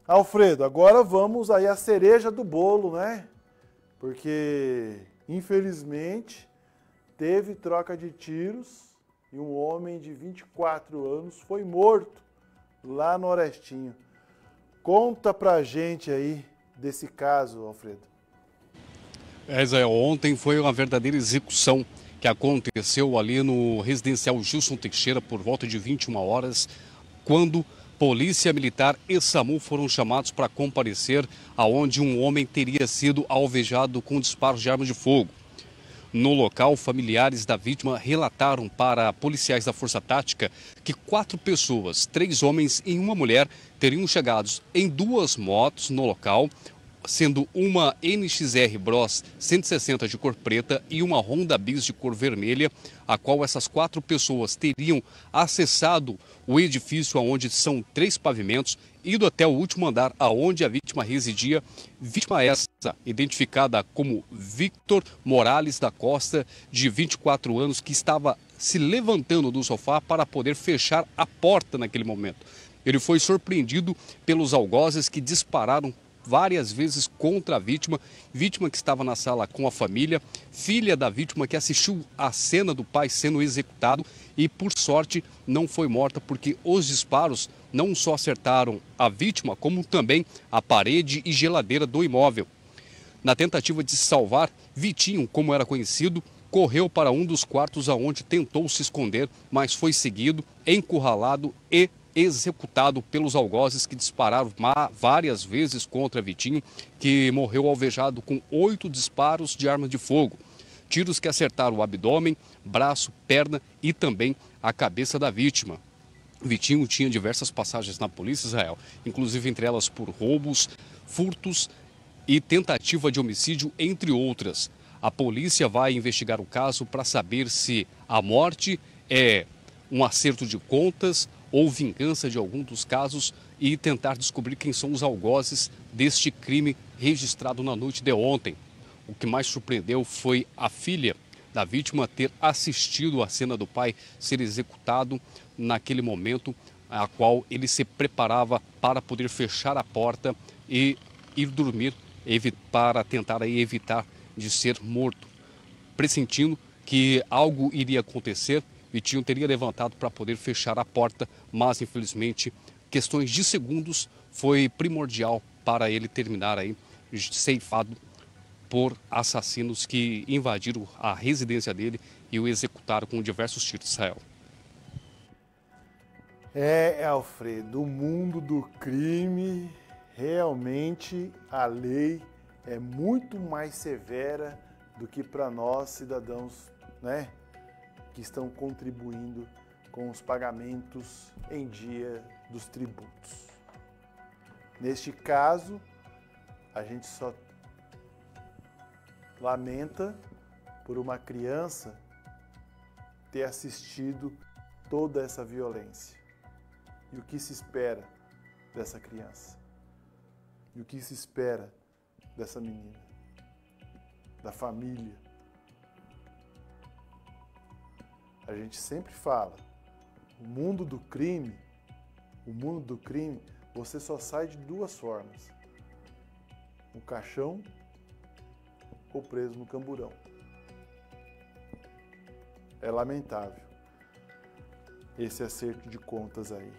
Alfredo, agora vamos aí à cereja do bolo, né? Porque infelizmente teve troca de tiros e um homem de 24 anos foi morto lá no Orestinho. Conta pra gente aí desse caso, Alfredo. É, ontem foi uma verdadeira execução que aconteceu ali no residencial Gilson Teixeira por volta de 21 horas, quando Polícia Militar e SAMU foram chamados para comparecer aonde um homem teria sido alvejado com disparos de arma de fogo. No local, familiares da vítima relataram para policiais da Força Tática que quatro pessoas, três homens e uma mulher, teriam chegado em duas motos no local, sendo uma NXR Bros 160 de cor preta e uma Honda Bis de cor vermelha, a qual essas quatro pessoas teriam acessado o edifício onde são três pavimentos, ido até o último andar aonde a vítima residia. Vítima essa, identificada como Victor Morales da Costa, de 24 anos, que estava se levantando do sofá para poder fechar a porta naquele momento. Ele foi surpreendido pelos algozes que dispararam várias vezes contra a vítima, vítima que estava na sala com a família, filha da vítima que assistiu a cena do pai sendo executado e, por sorte, não foi morta porque os disparos não só acertaram a vítima, como também a parede e geladeira do imóvel. Na tentativa de salvar, Vitinho, como era conhecido, correu para um dos quartos aonde tentou se esconder, mas foi seguido, encurralado e executado pelos algozes que dispararam várias vezes contra Vitinho, que morreu alvejado com oito disparos de arma de fogo. Tiros que acertaram o abdômen, braço, perna e também a cabeça da vítima. Vitinho tinha diversas passagens na Polícia Israel, inclusive entre elas por roubos, furtos e tentativa de homicídio, entre outras. A polícia vai investigar o caso para saber se a morte é um acerto de contas ou vingança de algum dos casos e tentar descobrir quem são os algozes deste crime registrado na noite de ontem. O que mais surpreendeu foi a filha da vítima ter assistido a cena do pai ser executado naquele momento, a qual ele se preparava para poder fechar a porta e ir dormir para tentar evitar de ser morto. Pressentindo que algo iria acontecer, Vitinho teria levantado para poder fechar a porta, mas infelizmente questões de segundos foi primordial para ele terminar aí ceifado por assassinos que invadiram a residência dele e o executaram com diversos tiros. Israel. É, Alfredo, o mundo do crime, realmente a lei é muito mais severa do que para nós cidadãos, né? Que estão contribuindo com os pagamentos em dia dos tributos. Neste caso, a gente só lamenta por uma criança ter assistido toda essa violência. E o que se espera dessa criança? E o que se espera dessa menina? Da família? A gente sempre fala, o mundo do crime, o mundo do crime, você só sai de duas formas: no caixão ou preso no camburão. É lamentável esse acerto de contas aí.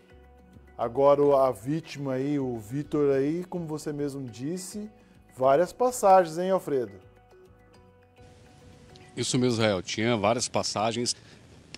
Agora a vítima aí, o Vitor aí, como você mesmo disse, várias passagens, hein, Alfredo? Isso mesmo, Israel. Tinha várias passagens,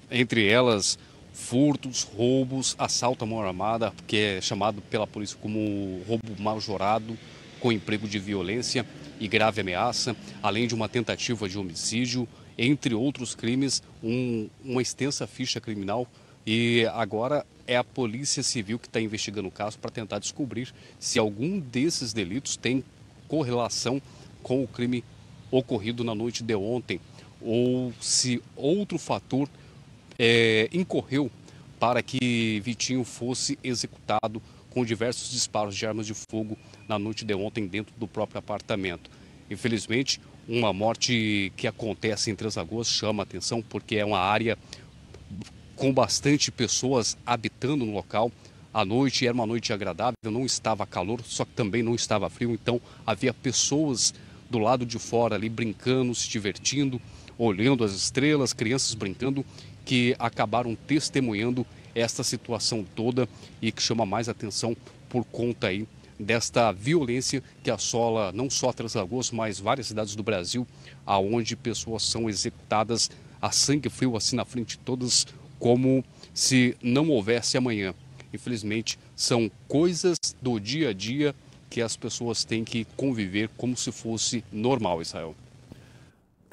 entre elas furtos, roubos, assalto à mão armada, que é chamado pela polícia como roubo majorado, com emprego de violência e grave ameaça, além de uma tentativa de homicídio, entre outros crimes, um, uma extensa ficha criminal. E agora é a Polícia Civil que está investigando o caso para tentar descobrir se algum desses delitos tem correlação com o crime ocorrido na noite de ontem ou se outro fator é, incorreu para que Vitinho fosse executado com diversos disparos de armas de fogo na noite de ontem dentro do próprio apartamento. Infelizmente, uma morte que acontece em Três Lagoas chama a atenção porque é uma área com bastante pessoas habitando no local. A noite era uma noite agradável, não estava calor, só que também não estava frio, então havia pessoas do lado de fora ali brincando, se divertindo, olhando as estrelas, crianças brincando, que acabaram testemunhando esta situação toda e que chama mais atenção por conta aí desta violência que assola não só Três Lagoas, mas várias cidades do Brasil, aonde pessoas são executadas a sangue frio assim na frente de todas, como se não houvesse amanhã. Infelizmente, são coisas do dia a dia que as pessoas têm que conviver como se fosse normal, Israel.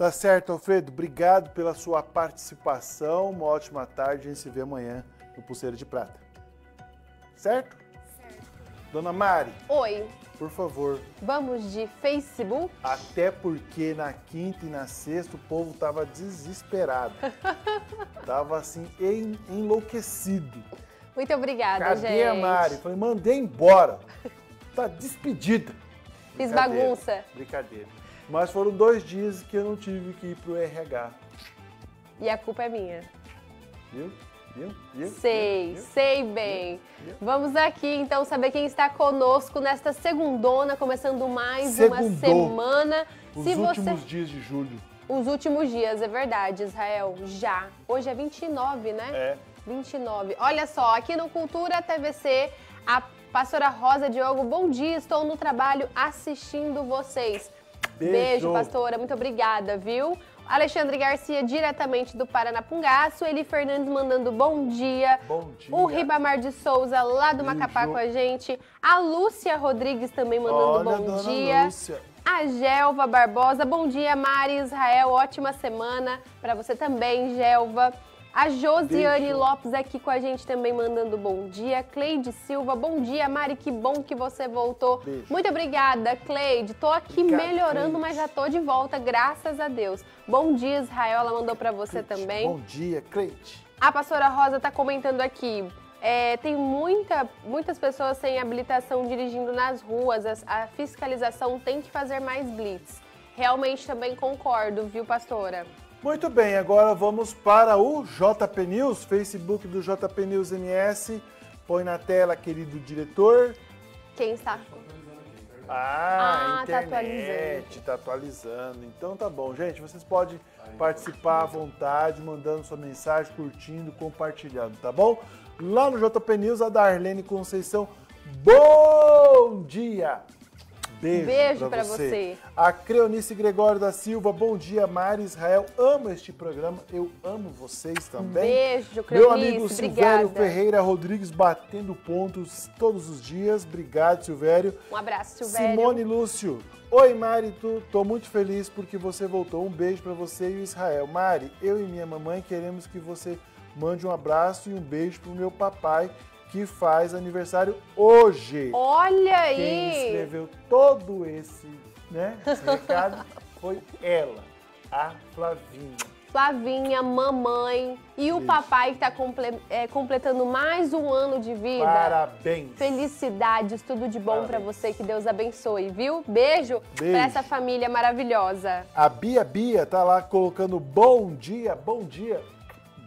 Tá certo, Alfredo. Obrigado pela sua participação. Uma ótima tarde. A gente se vê amanhã no Pulseira de Prata. Certo? Certo. Dona Mari. Oi. Por favor. Vamos de Facebook? Até porque na quinta e na sexta o povo tava desesperado. tava assim, enlouquecido. Muito obrigada, Cadê gente. Cadê a Mari? Falei, mandei embora. Tá despedida. Fiz bagunça. Brincadeira. Mas foram dois dias que eu não tive que ir pro RH. E a culpa é minha. Viu? Viu? Viu? Sei, sei bem. Vamos aqui então saber quem está conosco nesta segundona, começando mais Segundou. uma semana. Os Se últimos você... dias de julho. Os últimos dias, é verdade, Israel. Já. Hoje é 29, né? É. 29. Olha só, aqui no Cultura TVC, a pastora Rosa Diogo, bom dia, estou no trabalho assistindo vocês. Beijo. Beijo, pastora, muito obrigada, viu? Alexandre Garcia, diretamente do Paranapunga. Sueli Fernandes mandando bom dia. Bom dia. O Ribamar de Souza, lá do Beijo. Macapá com a gente. A Lúcia Rodrigues também mandando Olha, bom dia. Lúcia. A Gelva Barbosa, bom dia, Mari Israel, ótima semana para você também, Gelva. A Josiane Beijo. Lopes aqui com a gente também mandando bom dia. Cleide Silva, bom dia, Mari, que bom que você voltou. Beijo. Muito obrigada, Cleide. Tô aqui Obrigado, melhorando, Cleide. mas já tô de volta, graças a Deus. Bom dia, Israel, ela mandou para você também. Bom dia, Cleide. A pastora Rosa está comentando aqui. é, tem muita, muitas pessoas sem habilitação dirigindo nas ruas. A, a fiscalização tem que fazer mais blitz. Realmente também concordo, viu, pastora? Muito bem, agora vamos para o JP News, Facebook do JP News MS. Põe na tela, querido diretor. Quem está? Ah, Ah, tá internet, tá atualizando. Então tá bom, gente. Vocês podem participar à vontade, mandando sua mensagem, curtindo, compartilhando, tá bom? Lá no JP News, a Darlene Conceição. Bom dia! Beijo, Beijo pra pra você. você. A Creonice Gregório da Silva, bom dia, Mari Israel. Amo este programa, eu amo vocês também. Beijo, Meu Creonice, amigo Silvério obrigada. Ferreira Rodrigues batendo pontos todos os dias. Obrigado, Silvério. Um abraço, Silvério. Simone Lúcio. Oi, Mari, tu, tô muito feliz porque você voltou. Um beijo pra você e o Israel. Mari, eu e minha mamãe queremos que você mande um abraço e um beijo pro meu papai, que faz aniversário hoje. Olha aí! Quem escreveu todo esse, né, esse recado foi ela, a Flavinha. Flavinha, mamãe e o Isso. papai que está completando mais um ano de vida. Parabéns. Felicidades, tudo de bom para você, que Deus abençoe, viu? Beijo, Beijo. para essa família maravilhosa. A Bia Bia tá lá colocando bom dia, bom dia.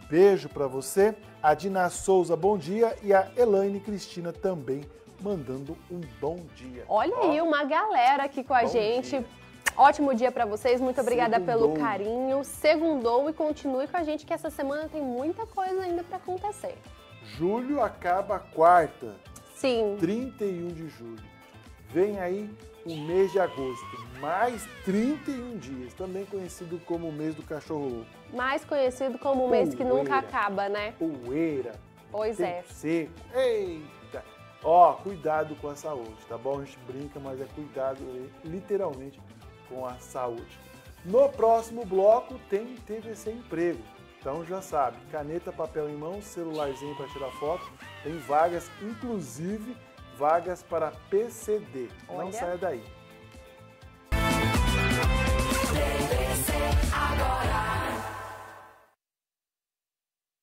Beijo pra você. A Dina Souza, bom dia. E a Elaine Cristina também mandando um bom dia. Olha aí, uma galera aqui com a gente. dia. Ótimo dia para vocês, muito obrigada Segundou. pelo carinho. Segundou e continue com a gente que essa semana tem muita coisa ainda para acontecer. Julho acaba quarta, Sim. 31 de julho. Vem aí o mês de agosto, mais 31 dias, também conhecido como o mês do cachorro louco. Mais conhecido como o mês que nunca acaba, né? Poeira, Pois é. seco. Eita! Ó, cuidado com a saúde, tá bom? A gente brinca, mas é cuidado literalmente com a saúde. No próximo bloco tem TVC Emprego. Então já sabe, caneta, papel em mão, celularzinho para tirar foto. Tem vagas, inclusive vagas para PCD. Não Olha. saia daí.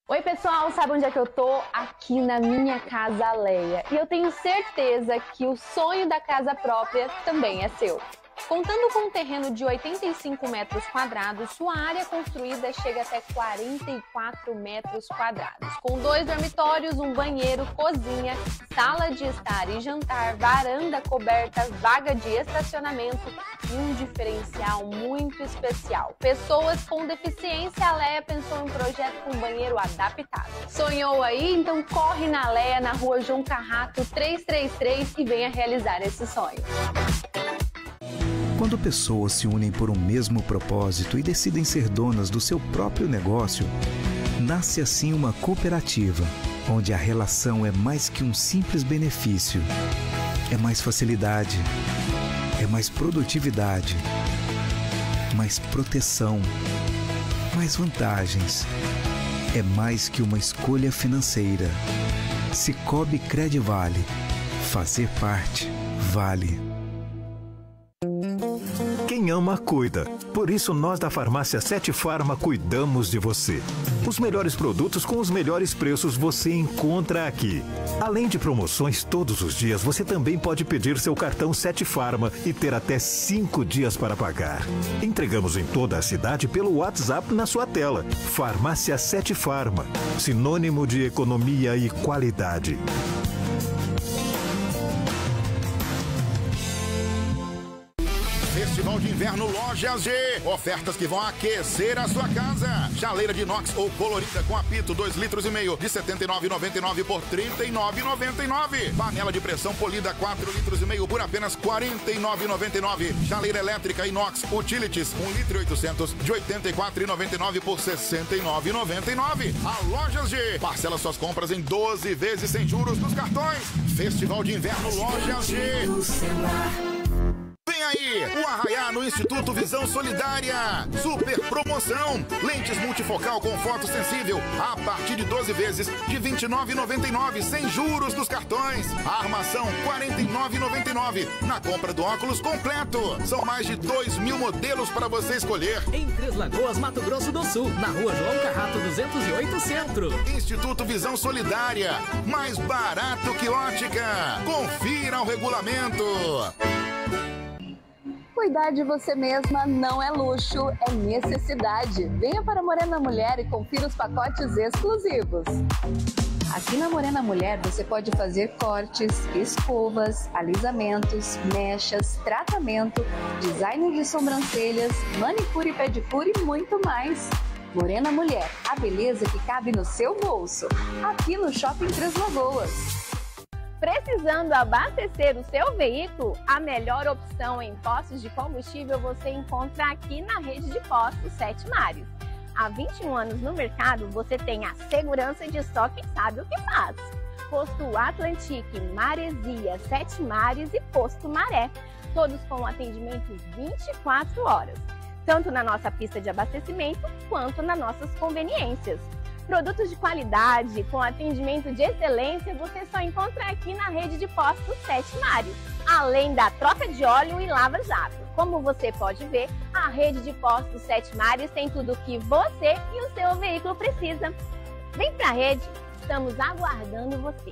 Oi, pessoal, sabe onde é que eu tô? Aqui na minha casa Leia. E eu tenho certeza que o sonho da casa própria também é seu. Contando com um terreno de 85 metros quadrados, sua área construída chega até 44 metros quadrados. Com dois dormitórios, um banheiro, cozinha, sala de estar e jantar, varanda coberta, vaga de estacionamento e um diferencial muito especial. Pessoas com deficiência, a Leia pensou em um projeto com banheiro adaptado. Sonhou aí? Então corre na Leia, na rua João Carrato 333 e venha realizar esse sonho. Quando pessoas se unem por um mesmo propósito e decidem ser donas do seu próprio negócio, nasce assim uma cooperativa, onde a relação é mais que um simples benefício. É mais facilidade, é mais produtividade, mais proteção, mais vantagens. É mais que uma escolha financeira. Cicobi Credivale. Fazer parte vale. Quem ama, cuida. Por isso, nós da Farmácia Sete Farma cuidamos de você. Os melhores produtos com os melhores preços você encontra aqui. Além de promoções todos os dias, você também pode pedir seu cartão Sete Farma e ter até cinco dias para pagar. Entregamos em toda a cidade pelo WhatsApp na sua tela. Farmácia Sete Farma. Sinônimo de economia e qualidade. Festival de Inverno Lojas G. Ofertas que vão aquecer a sua casa. Chaleira de inox ou colorida com apito 2 litros e meio de R$ 79,99 por R$ 39,99. Panela de pressão polida 4 litros e meio por apenas R$ 49,99. Chaleira elétrica inox Utilities 1 litro e 800 de R$ 84,99 por R$ 69,99. A Lojas G. Parcela suas compras em 12 vezes sem juros nos cartões. Festival de Inverno Lojas G. Vem aí, o Arraiá no Instituto Visão Solidária. Super promoção. Lentes multifocal com foto sensível a partir de 12 vezes de R$ 29,99 sem juros dos cartões. Armação R$ 49,99 na compra do óculos completo. São mais de 2 mil modelos para você escolher. Em Três Lagoas, Mato Grosso do Sul, na rua João Carrato 208 Centro. Instituto Visão Solidária. Mais barato que ótica. Confira o regulamento. Cuidar de você mesma não é luxo, é necessidade. Venha para Morena Mulher e confira os pacotes exclusivos. Aqui na Morena Mulher você pode fazer cortes, escovas, alisamentos, mechas, tratamento, design de sobrancelhas, manicure e pedicure e muito mais. Morena Mulher, a beleza que cabe no seu bolso. Aqui no Shopping Três Lagoas. Precisando abastecer o seu veículo, a melhor opção em postos de combustível você encontra aqui na rede de postos Sete Mares. Há 21 anos no mercado, você tem a segurança de só quem sabe o que faz. Posto Atlantique, Maresia, Sete Mares e Posto Maré, todos com atendimento 24 horas, tanto na nossa pista de abastecimento quanto nas nossas conveniências. Produtos de qualidade, com atendimento de excelência, você só encontra aqui na rede de postos Sete Mares, além da troca de óleo e lava-jato. Como você pode ver, a rede de postos Sete Mares tem tudo o que você e o seu veículo precisa. Vem pra rede, estamos aguardando você.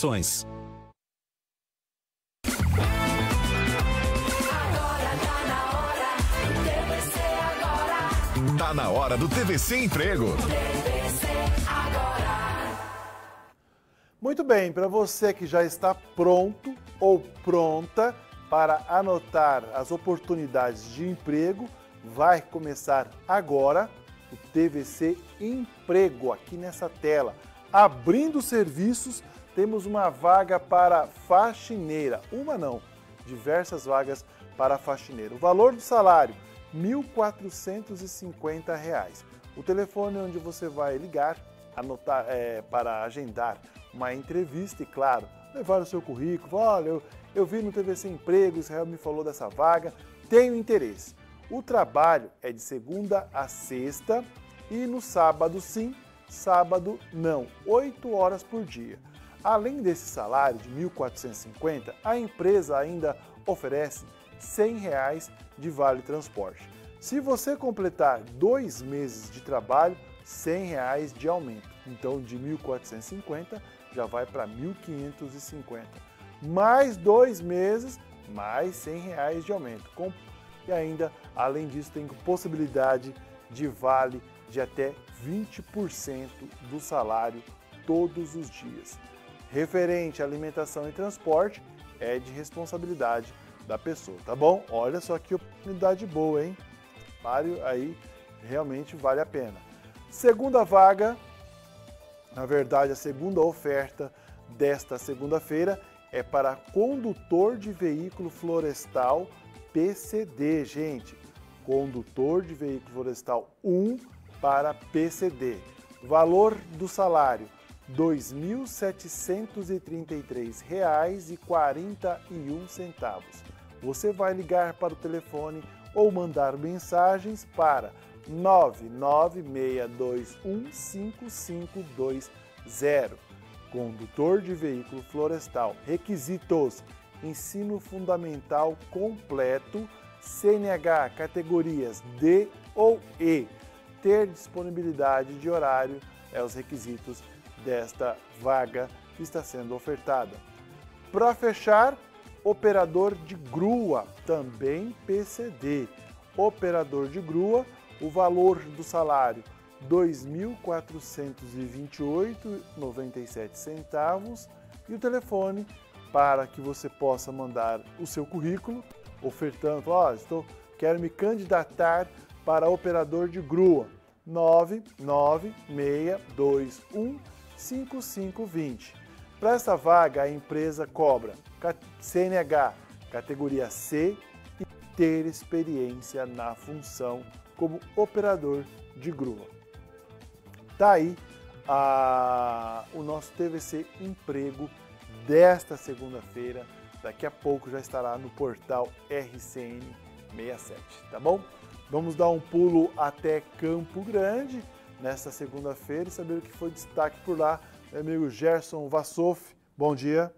Tá na hora do TVC Emprego. Muito bem, para você que já está pronto ou pronta para anotar as oportunidades de emprego, vai começar agora o TVC Emprego aqui nessa tela. Abrindo serviços, temos uma vaga para faxineira. Uma não, diversas vagas para faxineira. O valor do salário R$ 1.450. O telefone onde você vai ligar anotar, é, para agendar uma entrevista e, claro, levar o seu currículo. Olha, eu, eu vi no TVC Emprego, Israel me falou dessa vaga, tenho interesse. O trabalho é de segunda a sexta e no sábado sim, sábado não, 8 horas por dia. Além desse salário de R$ 1.450, a empresa ainda oferece 100 reais de vale transporte. Se você completar dois meses de trabalho, 100 reais de aumento. Então, de 1.450 já vai para 1.550. Mais dois meses, mais 100 reais de aumento. E ainda, além disso, tem possibilidade de vale de até 20% do salário todos os dias. Referente à alimentação e transporte, é de responsabilidade da pessoa, tá bom? Olha só que oportunidade boa, hein? Pare aí, realmente vale a pena. Segunda vaga, na verdade, a segunda oferta desta segunda-feira é para condutor de veículo florestal PCD, gente. Condutor de veículo florestal 1 para PCD. Valor do salário R$ 2.733,41. Você vai ligar para o telefone ou mandar mensagens para 996215520. Condutor de veículo florestal. Requisitos: ensino fundamental completo, CNH categorias D ou E. Ter disponibilidade de horário é os requisitos desta vaga que está sendo ofertada. Para fechar, operador de grua, também PCD. Operador de grua, o valor do salário R$ 2.428,97 e o telefone para que você possa mandar o seu currículo, ofertando, ó, oh, estou quero me candidatar para operador de grua. 99621 5520. Para essa vaga, a empresa cobra CNH categoria C e ter experiência na função como operador de grua. Tá aí a, o nosso TVC Emprego desta segunda-feira. Daqui a pouco já estará no portal RCN 67, tá bom? Vamos dar um pulo até Campo Grande nesta segunda-feira e saber o que foi destaque por lá. Meu amigo Gerson Vassoff, bom dia.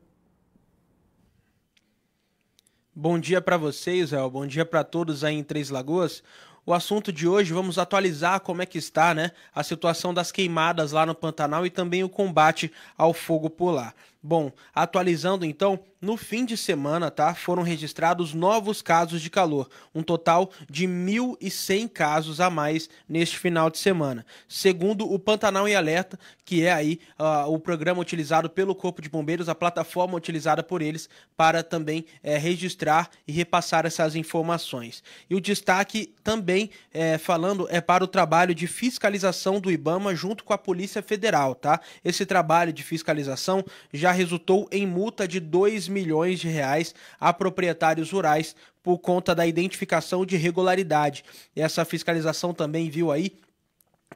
Bom dia para vocês, Israel. Bom dia para todos aí em Três Lagoas. O assunto de hoje, vamos atualizar como é que está, né, a situação das queimadas lá no Pantanal e também o combate ao fogo polar. Bom, atualizando então, no fim de semana, tá, foram registrados novos casos de calor, um total de 1.100 casos a mais neste final de semana. Segundo o Pantanal em Alerta, que é aí uh, o programa utilizado pelo Corpo de Bombeiros, a plataforma utilizada por eles para também é, registrar e repassar essas informações. E o destaque também, é, falando, é para o trabalho de fiscalização do IBAMA junto com a Polícia Federal, tá? Esse trabalho de fiscalização já resultou em multa de 2 milhões de reais a proprietários rurais por conta da identificação de irregularidade. Essa fiscalização também viu aí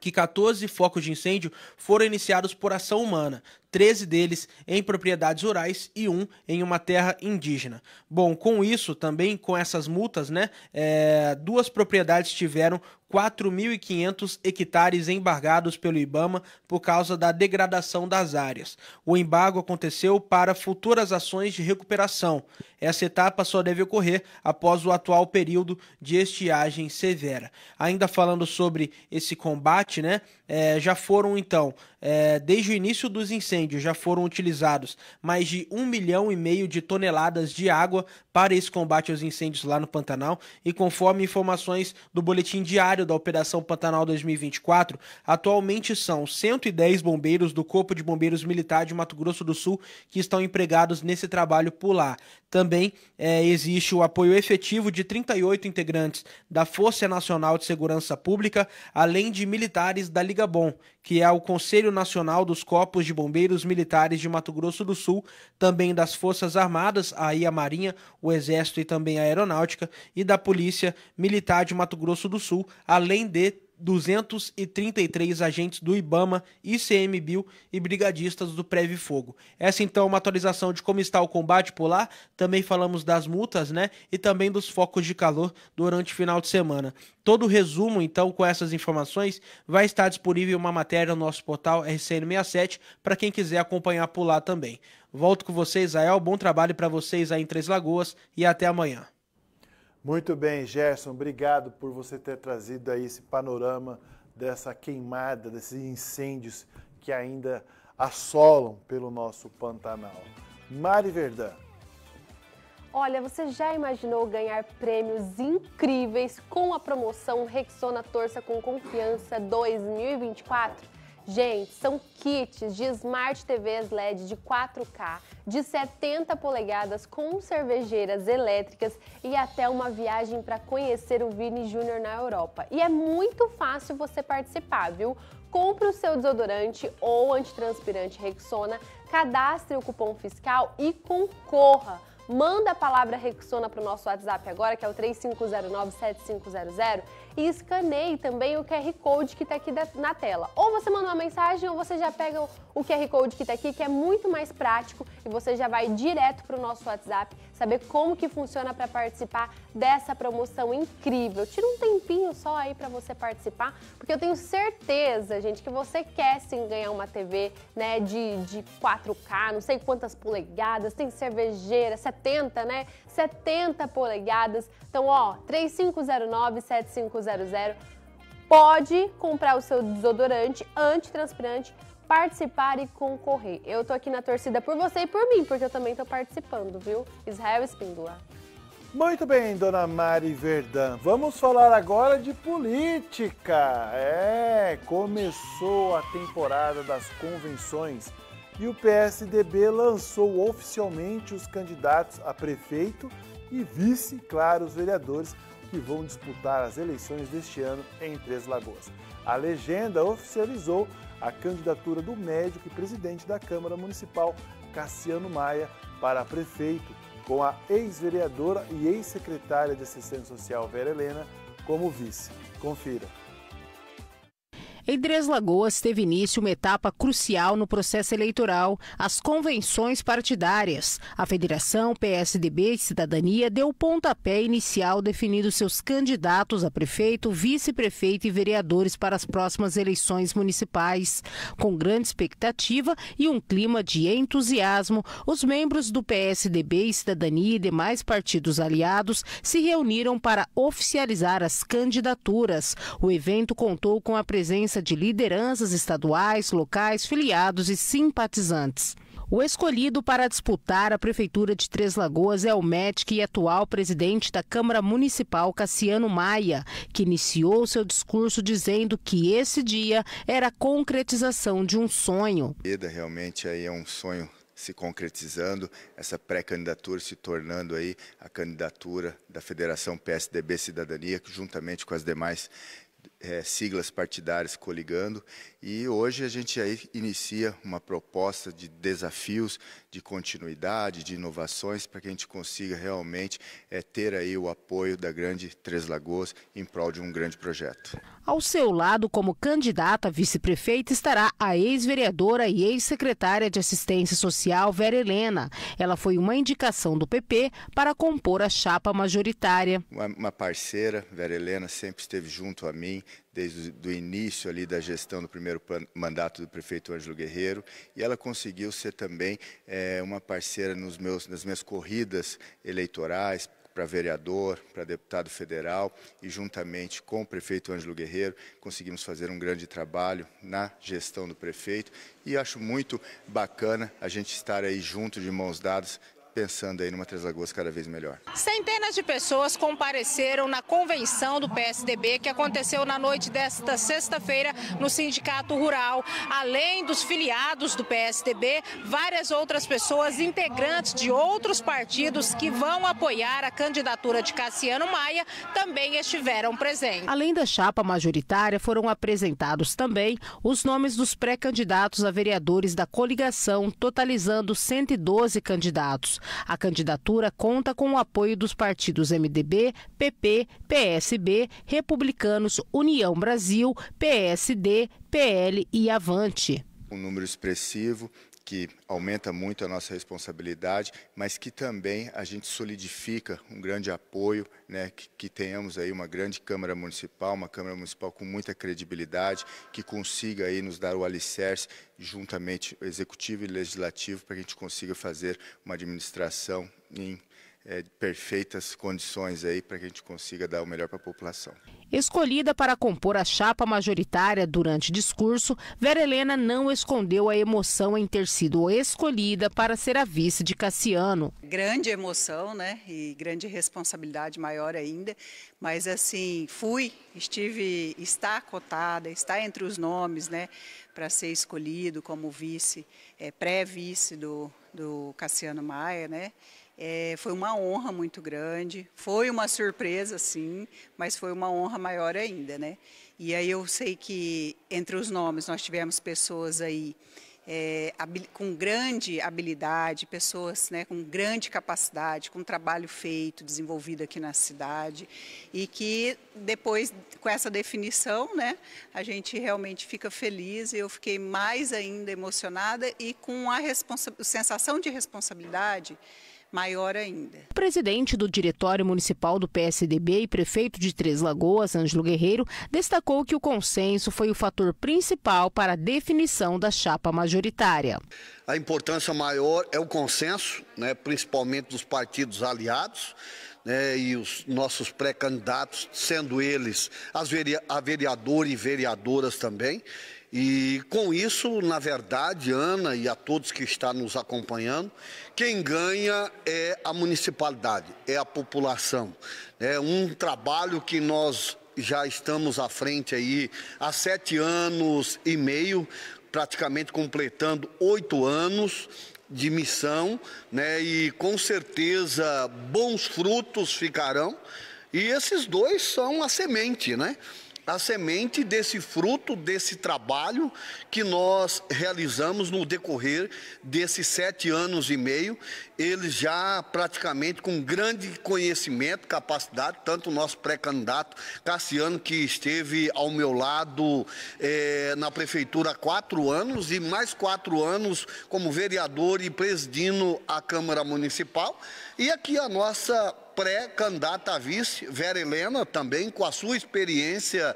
que 14 focos de incêndio foram iniciados por ação humana, 13 deles em propriedades rurais e um em uma terra indígena. Bom, com isso, também com essas multas, né, é, duas propriedades tiveram 4.500 hectares embargados pelo IBAMA por causa da degradação das áreas. O embargo aconteceu para futuras ações de recuperação. Essa etapa só deve ocorrer após o atual período de estiagem severa. Ainda falando sobre esse combate, né, é, já foram então, é, desde o início dos incêndios, já foram utilizados mais de um milhão e meio de toneladas de água para esse combate aos incêndios lá no Pantanal. E conforme informações do boletim diário da Operação Pantanal 2024, atualmente são 110 bombeiros do Corpo de Bombeiros Militar de Mato Grosso do Sul que estão empregados nesse trabalho por lá. Também é, existe o apoio efetivo de 38 integrantes da Força Nacional de Segurança Pública, além de militares da Liga Bom, que é o Conselho Nacional dos Corpos de Bombeiros Militares de Mato Grosso do Sul, também das Forças Armadas, aí a Marinha, o Exército e também a Aeronáutica, e da Polícia Militar de Mato Grosso do Sul, além de 233 agentes do IBAMA, ICMBio e brigadistas do Preve Fogo. Essa então é uma atualização de como está o combate por lá. Também falamos das multas, né? E também dos focos de calor durante o final de semana. Todo o resumo, então, com essas informações, vai estar disponível uma matéria no nosso portal RCN67 para quem quiser acompanhar por lá também. Volto com vocês, Ael. Bom trabalho para vocês aí em Três Lagoas e até amanhã. Muito bem, Gerson, obrigado por você ter trazido aí esse panorama dessa queimada, desses incêndios que ainda assolam pelo nosso Pantanal. Mari Verdão. Olha, você já imaginou ganhar prêmios incríveis com a promoção Rexona Torça com Confiança 2024? Gente, são kits de Smart TVs LED de 4K, de 70 polegadas com cervejeiras elétricas e até uma viagem para conhecer o Vini Júnior na Europa. E é muito fácil você participar, viu? Compre o seu desodorante ou antitranspirante Rexona, cadastre o cupom fiscal e concorra manda a palavra Rexona para o nosso WhatsApp agora, que é o 3509-7500, e escaneie também o QR Code que está aqui na tela. Ou você manda uma mensagem ou você já pega o QR Code que está aqui, que é muito mais prático e você já vai direto para o nosso WhatsApp saber como que funciona para participar dessa promoção incrível. Tira um tempinho só aí para você participar, porque eu tenho certeza, gente, que você quer sim ganhar uma TV né, de, de 4K, não sei quantas polegadas, tem cervejeira, 70, né? 70 polegadas. Então, ó, 3509-7500 pode comprar o seu desodorante antitranspirante participar e concorrer. Eu tô aqui na torcida por você e por mim, porque eu também tô participando, viu? Israel Espíndola. Muito bem, dona Mari Verdão. Vamos falar agora de política. É, começou a temporada das convenções e o PSDB lançou oficialmente os candidatos a prefeito e vice, claro, os vereadores que vão disputar as eleições deste ano em Três Lagoas. A legenda oficializou a candidatura do médico e presidente da Câmara Municipal, Cassiano Maia, para prefeito, com a ex-vereadora e ex-secretária de Assistência Social Vera Helena como vice. Confira. Em Três Lagoas teve início uma etapa crucial no processo eleitoral, as convenções partidárias. A Federação PSDB e Cidadania deu o pontapé inicial definindo seus candidatos a prefeito, vice-prefeito e vereadores para as próximas eleições municipais. Com grande expectativa e um clima de entusiasmo, os membros do PSDB e Cidadania e demais partidos aliados se reuniram para oficializar as candidaturas. O evento contou com a presença presença de lideranças estaduais, locais, filiados e simpatizantes. O escolhido para disputar a Prefeitura de Três Lagoas é o médico e atual presidente da Câmara Municipal, Cassiano Maia, que iniciou seu discurso dizendo que esse dia era a concretização de um sonho. Realmente aí é um sonho se concretizando, essa pré-candidatura se tornando aí a candidatura da Federação PSDB Cidadania, juntamente com as demais é, siglas partidárias coligando. E hoje a gente aí inicia uma proposta de desafios, de continuidade, de inovações para que a gente consiga realmente é, ter aí o apoio da grande Três Lagoas em prol de um grande projeto. Ao seu lado, como candidata a vice-prefeita, estará a ex-vereadora e ex-secretária de Assistência Social, Vera Helena. Ela foi uma indicação do PP para compor a chapa majoritária. Uma, uma parceira, Vera Helena, sempre esteve junto a mim, desde o início ali da gestão do primeiro mandato do prefeito Ângelo Guerreiro e ela conseguiu ser também é, uma parceira nos meus, nas minhas corridas eleitorais para vereador, para deputado federal e juntamente com o prefeito Ângelo Guerreiro conseguimos fazer um grande trabalho na gestão do prefeito e acho muito bacana a gente estar aí junto de mãos dadas pensando aí numa Três Lagoas cada vez melhor. Centenas de pessoas compareceram na convenção do PSDB que aconteceu na noite desta sexta-feira no Sindicato Rural. Além dos filiados do PSDB, várias outras pessoas integrantes de outros partidos que vão apoiar a candidatura de Cassiano Maia também estiveram presentes. Além da chapa majoritária, foram apresentados também os nomes dos pré-candidatos a vereadores da coligação, totalizando 112 candidatos. A candidatura conta com o apoio dos partidos MDB, PP, PSB, Republicanos, União Brasil, PSD, PL e Avante. Um número expressivo que aumenta muito a nossa responsabilidade, mas que também a gente solidifica um grande apoio, né, que, que, tenhamos aí uma grande Câmara Municipal, uma Câmara Municipal com muita credibilidade, que consiga aí nos dar o alicerce, juntamente Executivo e Legislativo, para que a gente consiga fazer uma administração em é, perfeitas condições aí para que a gente consiga dar o melhor para a população. Escolhida para compor a chapa majoritária durante discurso, Vera Helena não escondeu a emoção em ter sido escolhida para ser a vice de Cassiano. Grande emoção, né? E grande responsabilidade maior ainda. Mas assim, fui, estive, está cotada, está entre os nomes, né? Para ser escolhido como vice, é, pré-vice do, do Cassiano Maia, né? É, foi uma honra muito grande, foi uma surpresa, sim, mas foi uma honra maior ainda, né? E aí eu sei que entre os nomes nós tivemos pessoas aí é, com grande habilidade, pessoas né, com grande capacidade, com trabalho feito, desenvolvido aqui na cidade, e que depois, com essa definição, né, a gente realmente fica feliz, eu fiquei mais ainda emocionada e com a sensação de responsabilidade maior ainda. O presidente do Diretório Municipal do PSDB e prefeito de Três Lagoas, Ângelo Guerreiro, destacou que o consenso foi o fator principal para a definição da chapa majoritária. A importância maior é o consenso, né, principalmente dos partidos aliados. Né, e os nossos pré-candidatos, sendo eles as a vereador e vereadoras também. E com isso, na verdade, Ana e a todos que estão nos acompanhando, quem ganha é a municipalidade, é a população. É um trabalho que nós já estamos à frente aí há sete anos e meio, praticamente completando oito anos de missão, né? E com certeza bons frutos ficarão. E esses dois são a semente, né? A semente desse fruto, desse trabalho que nós realizamos no decorrer desses sete anos e meio. Eles já praticamente com grande conhecimento, capacidade, tanto o nosso pré-candidato Cassiano, que esteve ao meu lado é, na prefeitura há quatro anos, e mais quatro anos como vereador e presidindo a Câmara Municipal. E aqui a nossa pré-candidata a vice, Vera Helena, também com a sua experiência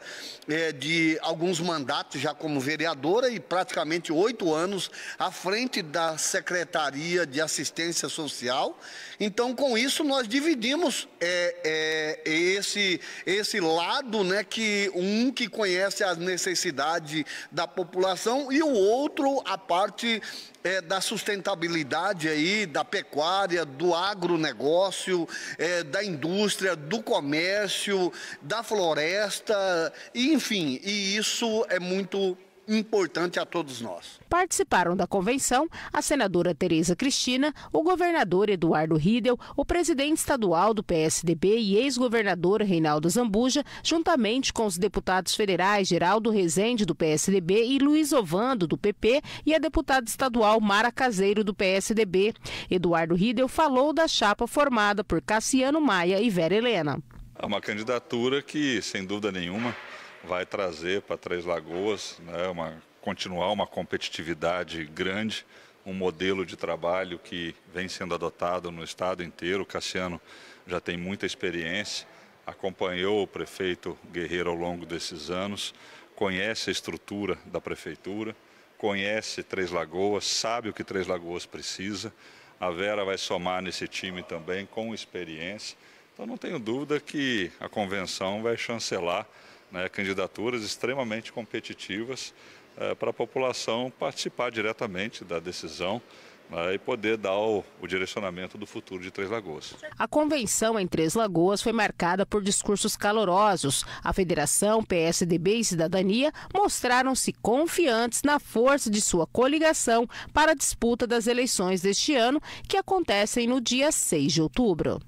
é, de alguns mandatos já como vereadora e praticamente oito anos à frente da Secretaria de Assistência Social. Então, com isso, nós dividimos é, é, esse, esse lado, né, que um que conhece as necessidades da população e o outro a parte é, da sustentabilidade aí, da pecuária, do agronegócio, é, da indústria, do comércio, da floresta, enfim, e isso é muito importante a todos nós. Participaram da convenção a senadora Tereza Cristina, o governador Eduardo Riedel, o presidente estadual do PSDB e ex-governador Reinaldo Zambuja, juntamente com os deputados federais Geraldo Rezende, do PSDB, e Luiz Ovando, do PP, e a deputada estadual Mara Caseiro, do PSDB. Eduardo Riedel falou da chapa formada por Cassiano Maia e Vera Helena. É uma candidatura que, sem dúvida nenhuma, vai trazer para Três Lagoas né, uma, continuar uma competitividade grande, um modelo de trabalho que vem sendo adotado no estado inteiro. O Cassiano já tem muita experiência, acompanhou o prefeito Guerreiro ao longo desses anos, conhece a estrutura da prefeitura, conhece Três Lagoas, sabe o que Três Lagoas precisa. A Vera vai somar nesse time também com experiência. Então não tenho dúvida que a convenção vai chancelar né, candidaturas extremamente competitivas é, para a população participar diretamente da decisão né, e poder dar o, o, direcionamento do futuro de Três Lagoas. A convenção em Três Lagoas foi marcada por discursos calorosos. A federação, PSDB e Cidadania mostraram-se confiantes na força de sua coligação para a disputa das eleições deste ano, que acontecem no dia 6 de outubro.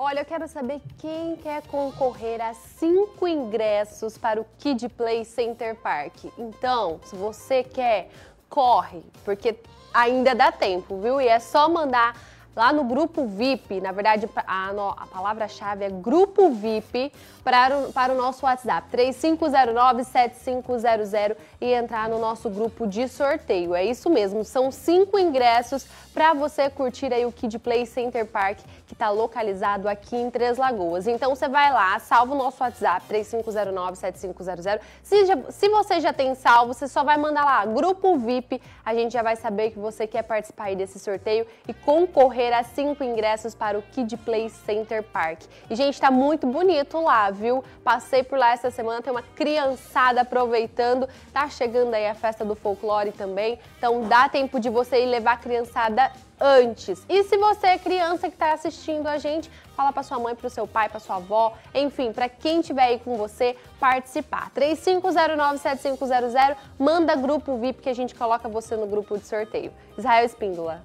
Olha, eu quero saber quem quer concorrer a cinco ingressos para o Kid Play Center Park. Então, se você quer, corre, porque ainda dá tempo, viu? E é só mandar lá no grupo VIP, na verdade a, a palavra-chave é grupo VIP para o, para o nosso WhatsApp, 3509-7500 e entrar no nosso grupo de sorteio. É isso mesmo, são cinco ingressos para você curtir aí o Kid Play Center Park, que está localizado aqui em Três Lagoas. Então você vai lá, salva o nosso WhatsApp, 3509-7500. Se, se você já tem salvo, você só vai mandar lá, grupo VIP, a gente já vai saber que você quer participar aí desse sorteio e concorrer a cinco ingressos para o Kid Play Center Park. E, gente, tá muito bonito lá, viu? Passei por lá essa semana, tem uma criançada aproveitando. Tá chegando aí a festa do folclore também, então dá tempo de você ir levar a criançada antes. E se você é criança que está assistindo a gente, fala para sua mãe, para o seu pai, para sua avó, enfim, para quem estiver aí com você participar. 35097500, manda grupo VIP que a gente coloca você no grupo de sorteio. Israel Espíndola.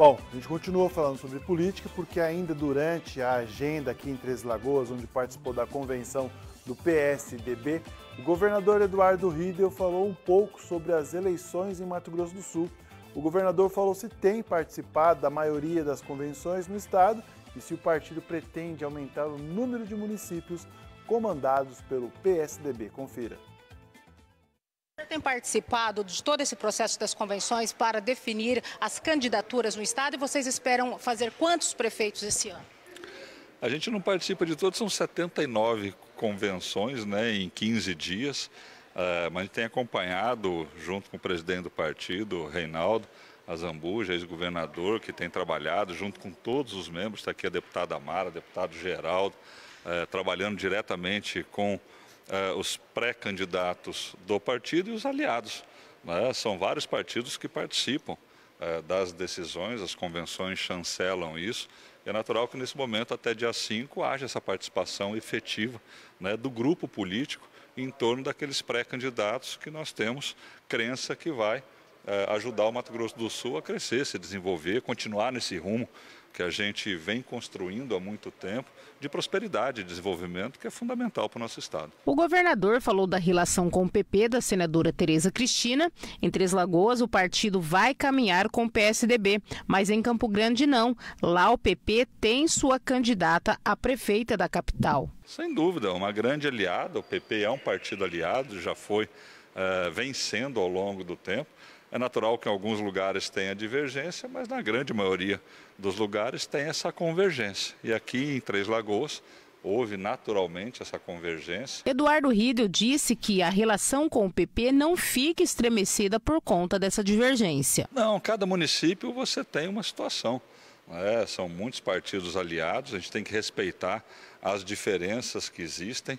Bom, a gente continua falando sobre política porque ainda durante a agenda aqui em Três Lagoas, onde participou da convenção do PSDB, o governador Eduardo Riedel falou um pouco sobre as eleições em Mato Grosso do Sul o governador falou se tem participado da maioria das convenções no estado e se o partido pretende aumentar o número de municípios comandados pelo PSDB. Confira. Você tem participado de todo esse processo das convenções para definir as candidaturas no estado e vocês esperam fazer quantos prefeitos esse ano? A gente não participa de todos, são 79 convenções né, em 15 dias. Uh, mas a gente tem acompanhado, junto com o presidente do partido, Reinaldo Azambuja, ex-governador, que tem trabalhado junto com todos os membros, está aqui a deputada Amara, deputado Geraldo, uh, trabalhando diretamente com uh, os pré-candidatos do partido e os aliados. Né? São vários partidos que participam das decisões, as convenções chancelam isso. É natural que nesse momento, até dia 5, haja essa participação efetiva né, do grupo político em torno daqueles pré-candidatos que nós temos crença que vai é, ajudar o Mato Grosso do Sul a crescer, se desenvolver, continuar nesse rumo que a gente vem construindo há muito tempo de prosperidade e desenvolvimento que é fundamental para o nosso estado. O governador falou da relação com o PP da senadora Tereza Cristina. Em Três Lagoas, o partido vai caminhar com o PSDB, mas em Campo Grande não. Lá o PP tem sua candidata a prefeita da capital. Sem dúvida, uma grande aliada. O PP é um partido aliado, já foi uh, vencendo ao longo do tempo. É natural que em alguns lugares tenha divergência, mas na grande maioria dos lugares tem essa convergência. E aqui em Três Lagoas houve naturalmente essa convergência. Eduardo Riedel disse que a relação com o PP não fica estremecida por conta dessa divergência. Não, cada município você tem uma situação. É, são muitos partidos aliados, a gente tem que respeitar as diferenças que existem.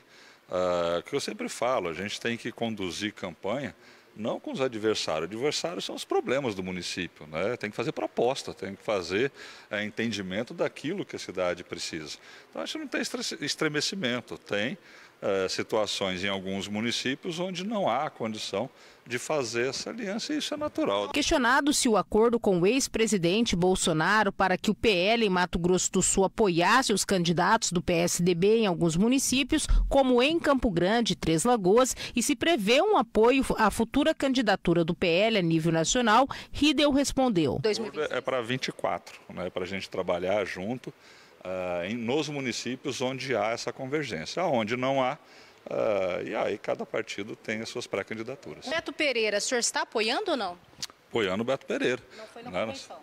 Uh, que eu sempre falo, a gente tem que conduzir campanha não com os adversários. Adversários são os problemas do município. Né? Tem que fazer proposta, tem que fazer é, entendimento daquilo que a cidade precisa. Então, acho que não tem estremecimento, tem é, situações em alguns municípios onde não há condição de fazer essa aliança e isso é natural. Questionado se o acordo com o ex-presidente Bolsonaro para que o PL em Mato Grosso do Sul apoiasse os candidatos do PSDB em alguns municípios, como em Campo Grande, Três Lagoas, e se prevê um apoio à futura candidatura do PL a nível nacional, Ridel respondeu. É para 24, né, para a gente trabalhar junto uh, em, nos municípios onde há essa convergência. Onde não há, Uh, e aí cada partido tem as suas pré-candidaturas. Beto Pereira, o senhor está apoiando ou não? Apoiando o Beto Pereira. Não foi na né? convenção?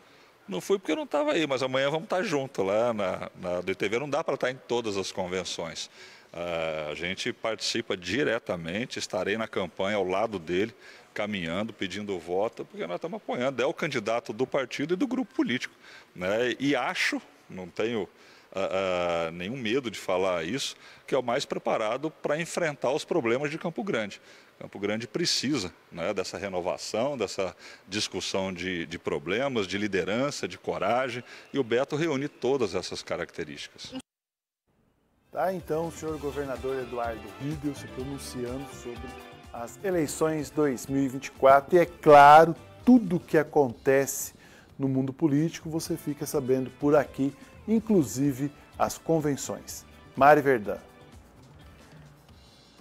Não fui porque eu não estava aí, mas amanhã vamos estar junto lá na, na DTV. Não dá para estar em todas as convenções. Uh, a gente participa diretamente, estarei na campanha ao lado dele, caminhando, pedindo voto, porque nós estamos apoiando. É o candidato do partido e do grupo político. Né? E acho, não tenho uh, uh, nenhum medo de falar isso, que é o mais preparado para enfrentar os problemas de Campo Grande. Campo Grande precisa né, dessa renovação, dessa discussão de, de problemas, de liderança, de coragem, e o Beto reúne todas essas características. Tá, então, o senhor governador Eduardo Riedel se pronunciando sobre as eleições 2024 e é claro, tudo o que acontece no mundo político você fica sabendo por aqui inclusive as convenções. Mari Verdão.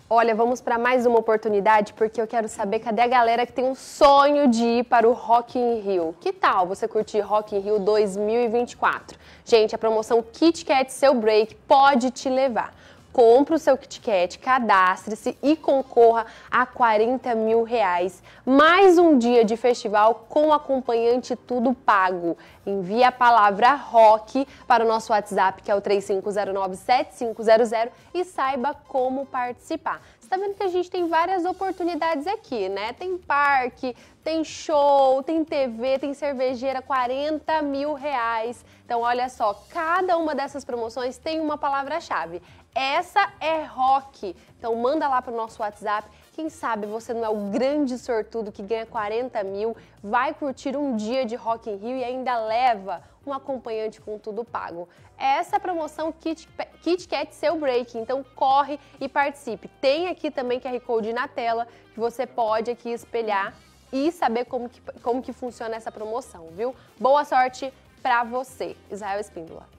Olha, vamos para mais uma oportunidade porque eu quero saber cadê a galera que tem um sonho de ir para o Rock in Rio. Que tal você curtir Rock in Rio 2024? Gente, a promoção Kit Kat Seu Break pode te levar compre o seu Kit Kat, cadastre-se e concorra a 40 mil reais. Mais um dia de festival com acompanhante tudo pago. Envie a palavra ROCK para o nosso WhatsApp, que é o 35097500 e saiba como participar. Você tá vendo que a gente tem várias oportunidades aqui, né? Tem parque, tem show, tem TV, tem cervejeira, 40 mil reais. Então, olha só, cada uma dessas promoções tem uma palavra-chave. Essa é rock. Então manda lá para o nosso WhatsApp. Quem sabe você não é o grande sortudo que ganha 40 mil, vai curtir um dia de Rock in Rio e ainda leva um acompanhante com tudo pago. Essa é a promoção Kit, Kit Kat Seu Break, então corre e participe. Tem aqui também QR Code na tela que você pode aqui espelhar e saber como que, como que funciona essa promoção, viu? Boa sorte para você, Israel Espíndola.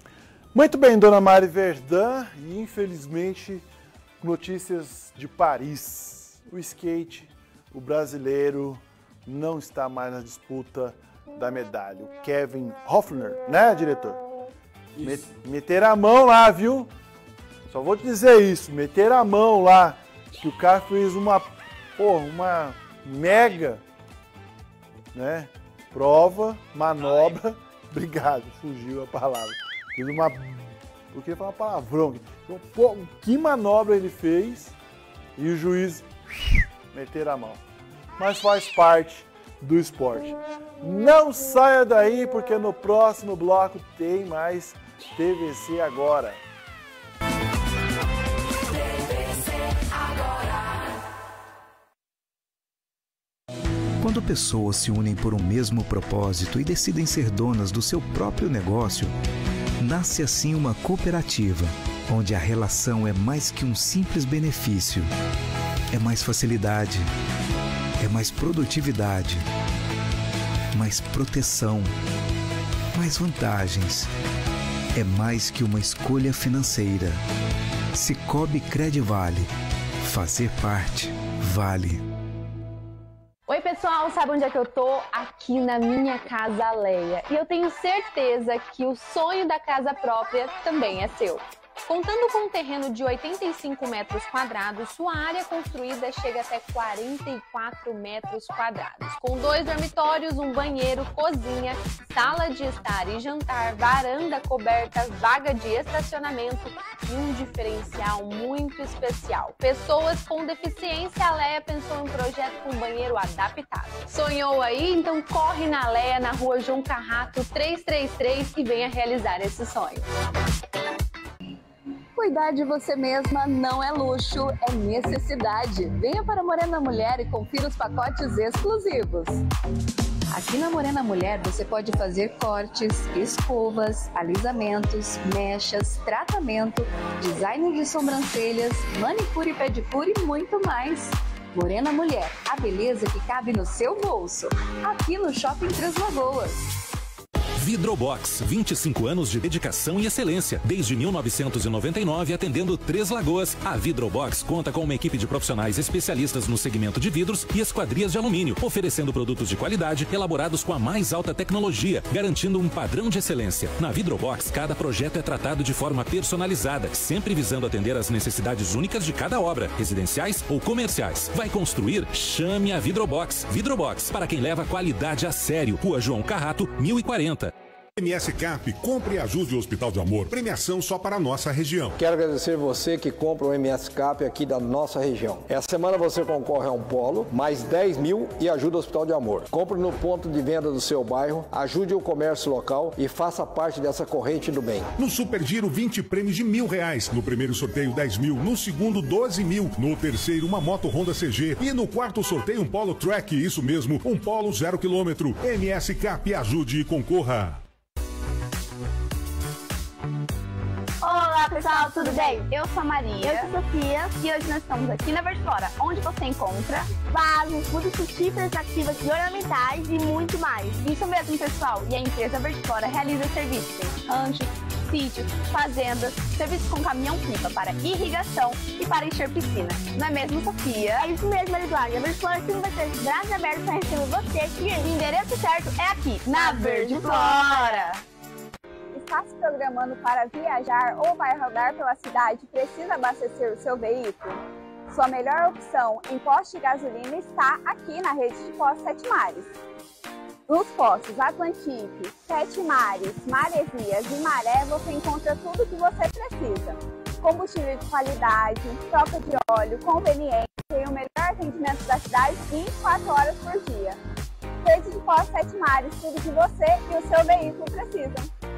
Muito bem, dona Mari Verdun, e infelizmente notícias de Paris. O skate, o brasileiro, não está mais na disputa da medalha. O Kevin Hoffner, né, diretor? Isso. Meter a mão lá, viu? Só vou te dizer isso, meter a mão lá, que o cara fez uma, porra, uma mega, né? Prova, manobra. Obrigado, fugiu a palavra Fez uma. Eu queria falar palavrão. Então, que manobra ele fez e o juiz meter a mão. Mas faz parte do esporte. Não saia daí, porque no próximo bloco tem mais TVC agora. Quando pessoas se unem por um mesmo propósito e decidem ser donas do seu próprio negócio, Nasce assim uma cooperativa, onde a relação é mais que um simples benefício. É mais facilidade, é mais produtividade, mais proteção, mais vantagens. É mais que uma escolha financeira. Cicobi Vale. Fazer parte vale. Oi, pessoal, sabe onde é que eu tô? Aqui na minha casa Leia. E eu tenho certeza que o sonho da casa própria também é seu. Contando com um terreno de 85 metros quadrados, sua área construída chega até 44 metros quadrados. Com dois dormitórios, um banheiro, cozinha, sala de estar e jantar, varanda coberta, vaga de estacionamento e um diferencial muito especial. Pessoas com deficiência, a Leia pensou em um projeto com banheiro adaptado. Sonhou aí? Então corre na Leia, na rua João Carrato 333 e venha realizar esse sonho. Cuidar de você mesma não é luxo, é necessidade. Venha para Morena Mulher e confira os pacotes exclusivos. Aqui na Morena Mulher você pode fazer cortes, escovas, alisamentos, mechas, tratamento, design de sobrancelhas, manicure e pedicure e muito mais. Morena Mulher, a beleza que cabe no seu bolso. Aqui no Shopping Três Lagoas. Vidrobox, 25 anos de dedicação e excelência. Desde 1999, atendendo Três Lagoas. A Vidrobox conta com uma equipe de profissionais especialistas no segmento de vidros e esquadrias de alumínio, oferecendo produtos de qualidade elaborados com a mais alta tecnologia, garantindo um padrão de excelência. Na Vidrobox, cada projeto é tratado de forma personalizada, sempre visando atender às necessidades únicas de cada obra, residenciais ou comerciais. Vai construir? Chame a Vidrobox. Vidrobox, para quem leva qualidade a sério. Rua João Carrato, 1040. MS Cap, compre e ajude o Hospital de Amor. Premiação só para a nossa região. Quero agradecer você que compra o MS Cap aqui da nossa região. Essa semana você concorre a um polo, mais 10 mil e ajuda o Hospital de Amor. Compre no ponto de venda do seu bairro, ajude o comércio local e faça parte dessa corrente do bem. No Super Giro, 20 prêmios de mil reais. No primeiro sorteio, 10 mil. No segundo, 12 mil. No terceiro, uma moto Honda CG. E no quarto sorteio, um Polo Track. Isso mesmo, um Polo zero quilômetro. MS Cap, ajude e concorra. Olá pessoal, tudo bem? Eu sou a Maria. Eu sou a Sofia. E hoje nós estamos aqui na Vertifora, onde você encontra vasos, mudas típicas ativas e ornamentais e muito mais. Isso mesmo, pessoal. E a empresa Vertifora realiza serviços em ranchos, sítios, fazendas, serviços com caminhão-pipa para irrigação e para encher piscina. Não é mesmo, Sofia? É isso mesmo, Elisane. A Vertifora sempre vai ter braços abertos para receber você aqui. O endereço certo é aqui, na Verdiflora está se programando para viajar ou vai rodar pela cidade precisa abastecer o seu veículo? Sua melhor opção em posto de gasolina está aqui na rede de postos Sete Mares. Nos postos Atlantique, Sete Mares, Maresias e Maré você encontra tudo o que você precisa. Combustível de qualidade, troca de óleo, conveniência e o melhor atendimento da cidade 24 horas por dia. Rede de postos Sete Mares, tudo que você e o seu veículo precisam.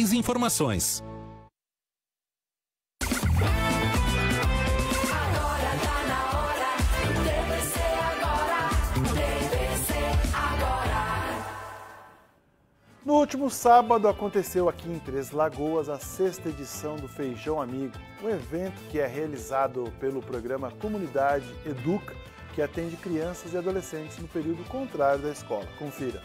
informações informações. No último sábado aconteceu aqui em Três Lagoas a sexta edição do Feijão Amigo, um evento que é realizado pelo programa Comunidade Educa, que atende crianças e adolescentes no período contrário da escola. Confira.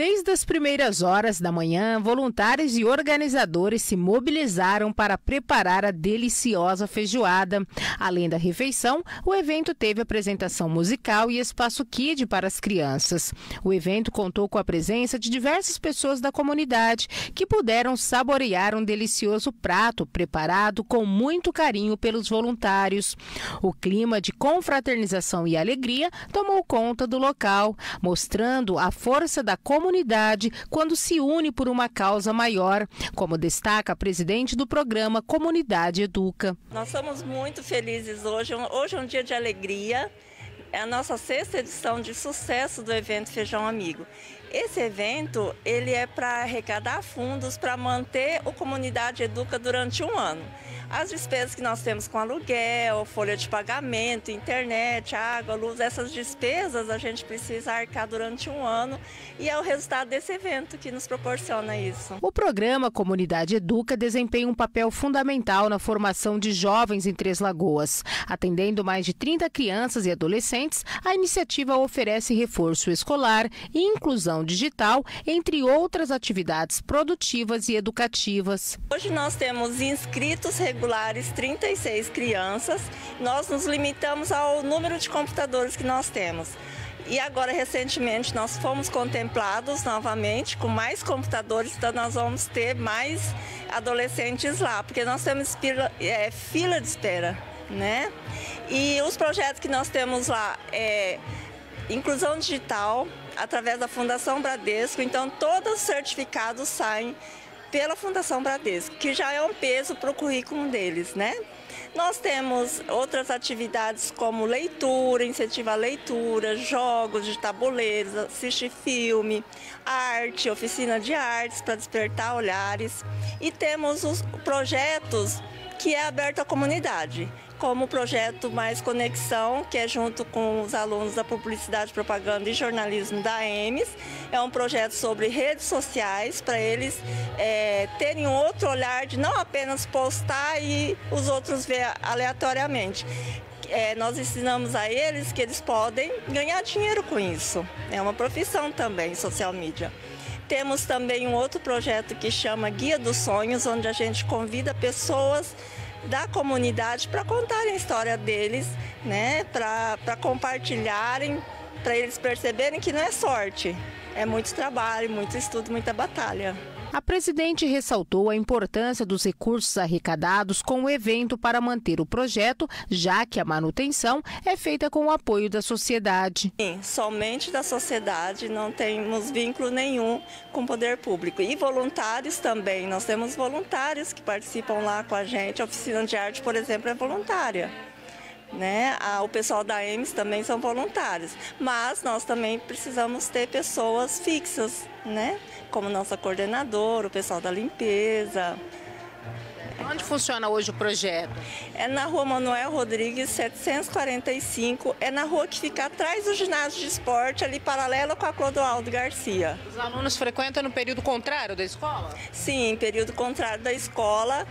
Desde as primeiras horas da manhã, voluntários e organizadores se mobilizaram para preparar a deliciosa feijoada. Além da refeição, o evento teve apresentação musical e espaço kid para as crianças. O evento contou com a presença de diversas pessoas da comunidade que puderam saborear um delicioso prato preparado com muito carinho pelos voluntários. O clima de confraternização e alegria tomou conta do local, mostrando a força da comunidade comunidade quando se une por uma causa maior, como destaca a presidente do programa Comunidade Educa. Nós somos muito felizes hoje. Hoje é um dia de alegria. É a nossa sexta edição de sucesso do evento Feijão Amigo. Esse evento ele é para arrecadar fundos para manter o Comunidade Educa durante um ano. As despesas que nós temos com aluguel, folha de pagamento, internet, água, luz, essas despesas a gente precisa arcar durante um ano e é o resultado desse evento que nos proporciona isso. O programa Comunidade Educa desempenha um papel fundamental na formação de jovens em Três Lagoas. Atendendo mais de 30 crianças e adolescentes, a iniciativa oferece reforço escolar e inclusão digital, entre outras atividades produtivas e educativas. Hoje nós temos inscritos regulares regulares 36 crianças. Nós nos limitamos ao número de computadores que nós temos. E agora, recentemente, nós fomos contemplados novamente com mais computadores, então nós vamos ter mais adolescentes lá, porque nós temos fila, é, fila de espera, né? E os projetos que nós temos lá é inclusão digital, através da Fundação Bradesco, então todos os certificados saem pela Fundação Bradesco, que já é um peso para o currículo deles, né? Nós temos outras atividades como leitura, incentivar a leitura, jogos de tabuleiros, assistir filme, arte, oficina de artes para despertar olhares. E temos os projetos que é aberto à comunidade como o projeto Mais Conexão, que é junto com os alunos da Publicidade, Propaganda e Jornalismo da EMES. É um projeto sobre redes sociais, para eles é, terem um outro olhar de não apenas postar e os outros ver aleatoriamente. É, nós ensinamos a eles que eles podem ganhar dinheiro com isso. É uma profissão também, social media. Temos também um outro projeto que chama Guia dos Sonhos, onde a gente convida pessoas da comunidade para contarem a história deles, né? para compartilharem, para eles perceberem que não é sorte, é muito trabalho, muito estudo, muita batalha. A presidente ressaltou a importância dos recursos arrecadados com o evento para manter o projeto, já que a manutenção é feita com o apoio da sociedade. Sim, somente da sociedade, não temos vínculo nenhum com o poder público. E voluntários também, nós temos voluntários que participam lá com a gente. A oficina de arte, por exemplo, é voluntária. Né? o pessoal da EMS também são voluntários, mas nós também precisamos ter pessoas fixas, né? como nossa coordenadora, o pessoal da limpeza. Onde funciona hoje o projeto? É na rua Manuel Rodrigues, 745. É na rua que fica atrás do ginásio de esporte, ali paralelo com a Clodoaldo Garcia. Os alunos frequentam no período contrário da escola? Sim, período contrário da escola.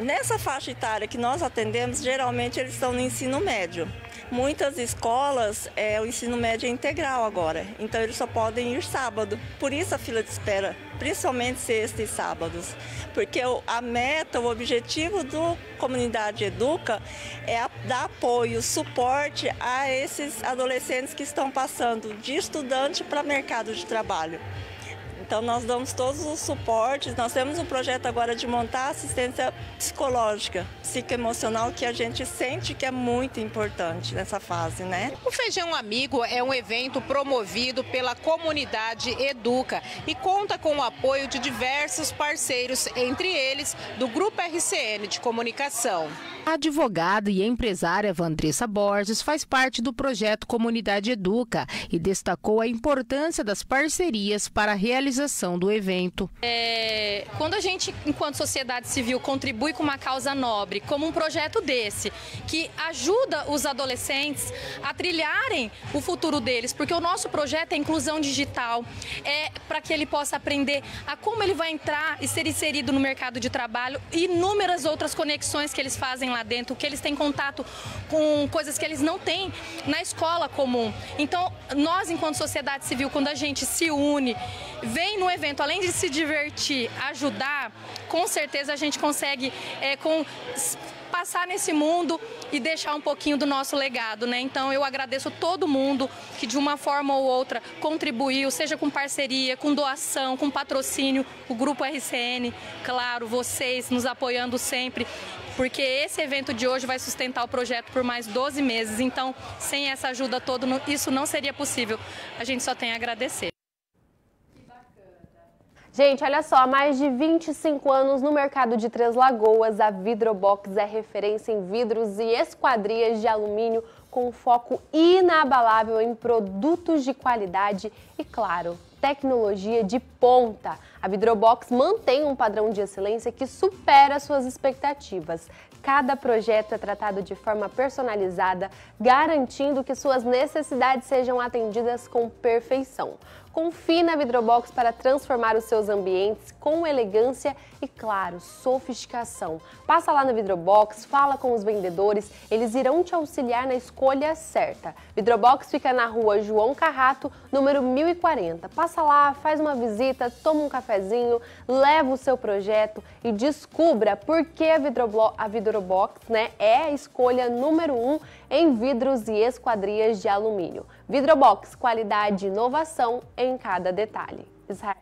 Nessa faixa etária que nós atendemos, geralmente eles estão no ensino médio. Muitas escolas, é, o ensino médio é integral agora, então eles só podem ir sábado. Por isso a fila de espera, principalmente sexta e sábados. Porque a meta, o objetivo do Comunidade Educa é dar apoio, suporte a esses adolescentes que estão passando de estudante para mercado de trabalho. Então nós damos todos os suportes. Nós temos um projeto agora de montar assistência psicológica, psicoemocional, que a gente sente que é muito importante nessa fase, né? O Feijão Amigo é um evento promovido pela comunidade Educa e conta com o apoio de diversos parceiros, entre eles do Grupo RCN de Comunicação. A advogada e empresária Vandressa Borges faz parte do projeto Comunidade Educa e destacou a importância das parcerias para a realização do evento. É, quando a gente, enquanto sociedade civil, contribui com uma causa nobre, como um projeto desse, que ajuda os adolescentes a trilharem o futuro deles, porque o nosso projeto é inclusão digital, é para que ele possa aprender a como ele vai entrar e ser inserido no mercado de trabalho e inúmeras outras conexões que eles fazem lá dentro, que eles têm contato com coisas que eles não têm na escola comum. Então, nós, enquanto sociedade civil, quando a gente se une, vem no evento, além de se divertir, ajudar, com certeza a gente consegue é, com passar nesse mundo e deixar um pouquinho do nosso legado, né? Então eu agradeço todo mundo que de uma forma ou outra contribuiu, seja com parceria, com doação, com patrocínio, o grupo RCN, claro, vocês nos apoiando sempre porque esse evento de hoje vai sustentar o projeto por mais 12 meses. Então, sem essa ajuda toda, isso não seria possível. A gente só tem a agradecer. Gente, olha só, há mais de 25 anos no mercado de Três Lagoas, a Vidrobox é referência em vidros e esquadrias de alumínio com foco inabalável em produtos de qualidade e, claro, tecnologia de ponta. A Vidrobox mantém um padrão de excelência que supera suas expectativas. Cada projeto é tratado de forma personalizada, garantindo que suas necessidades sejam atendidas com perfeição. Confie na Vidrobox para transformar os seus ambientes com elegância e, claro, sofisticação. Passa lá na Vidrobox, fala com os vendedores, eles irão te auxiliar na escolha certa. Vidrobox fica na rua João Carrato, número 1040. Passa lá, faz uma visita, toma um cafezinho, leva o seu projeto e descubra por que a, a Vidrobox né, é a escolha número um em vidros e esquadrias de alumínio. Vidrobox, qualidade e inovação em cada detalhe. Israel.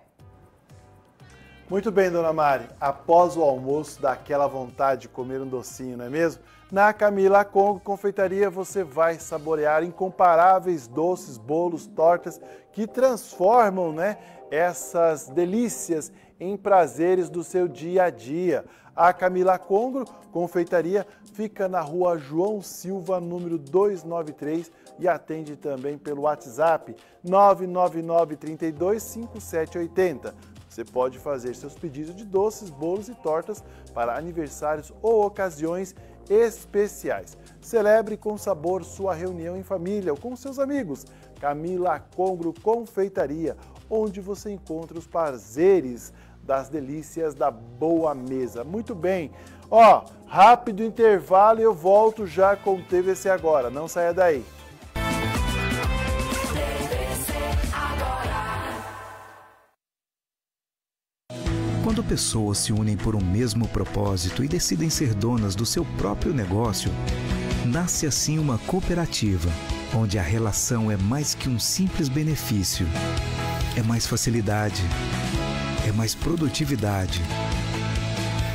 Muito bem, dona Mari. Após o almoço, dá aquela vontade de comer um docinho, não é mesmo? Na Camila Congo Confeitaria você vai saborear incomparáveis doces, bolos, tortas que transformam né, essas delícias em prazeres do seu dia a dia. A Camila Congro Confeitaria fica na rua João Silva, número 293 e atende também pelo WhatsApp 999 32 5780. Você pode fazer seus pedidos de doces, bolos e tortas para aniversários ou ocasiões especiais. Celebre com sabor sua reunião em família ou com seus amigos. Camila Congro Confeitaria, onde você encontra os prazeres das delícias da boa mesa. Muito bem. Ó, rápido intervalo e eu volto já com o TVC agora. Não saia daí. Quando pessoas se unem por um mesmo propósito e decidem ser donas do seu próprio negócio, nasce assim uma cooperativa, onde a relação é mais que um simples benefício. É mais facilidade, é mais produtividade,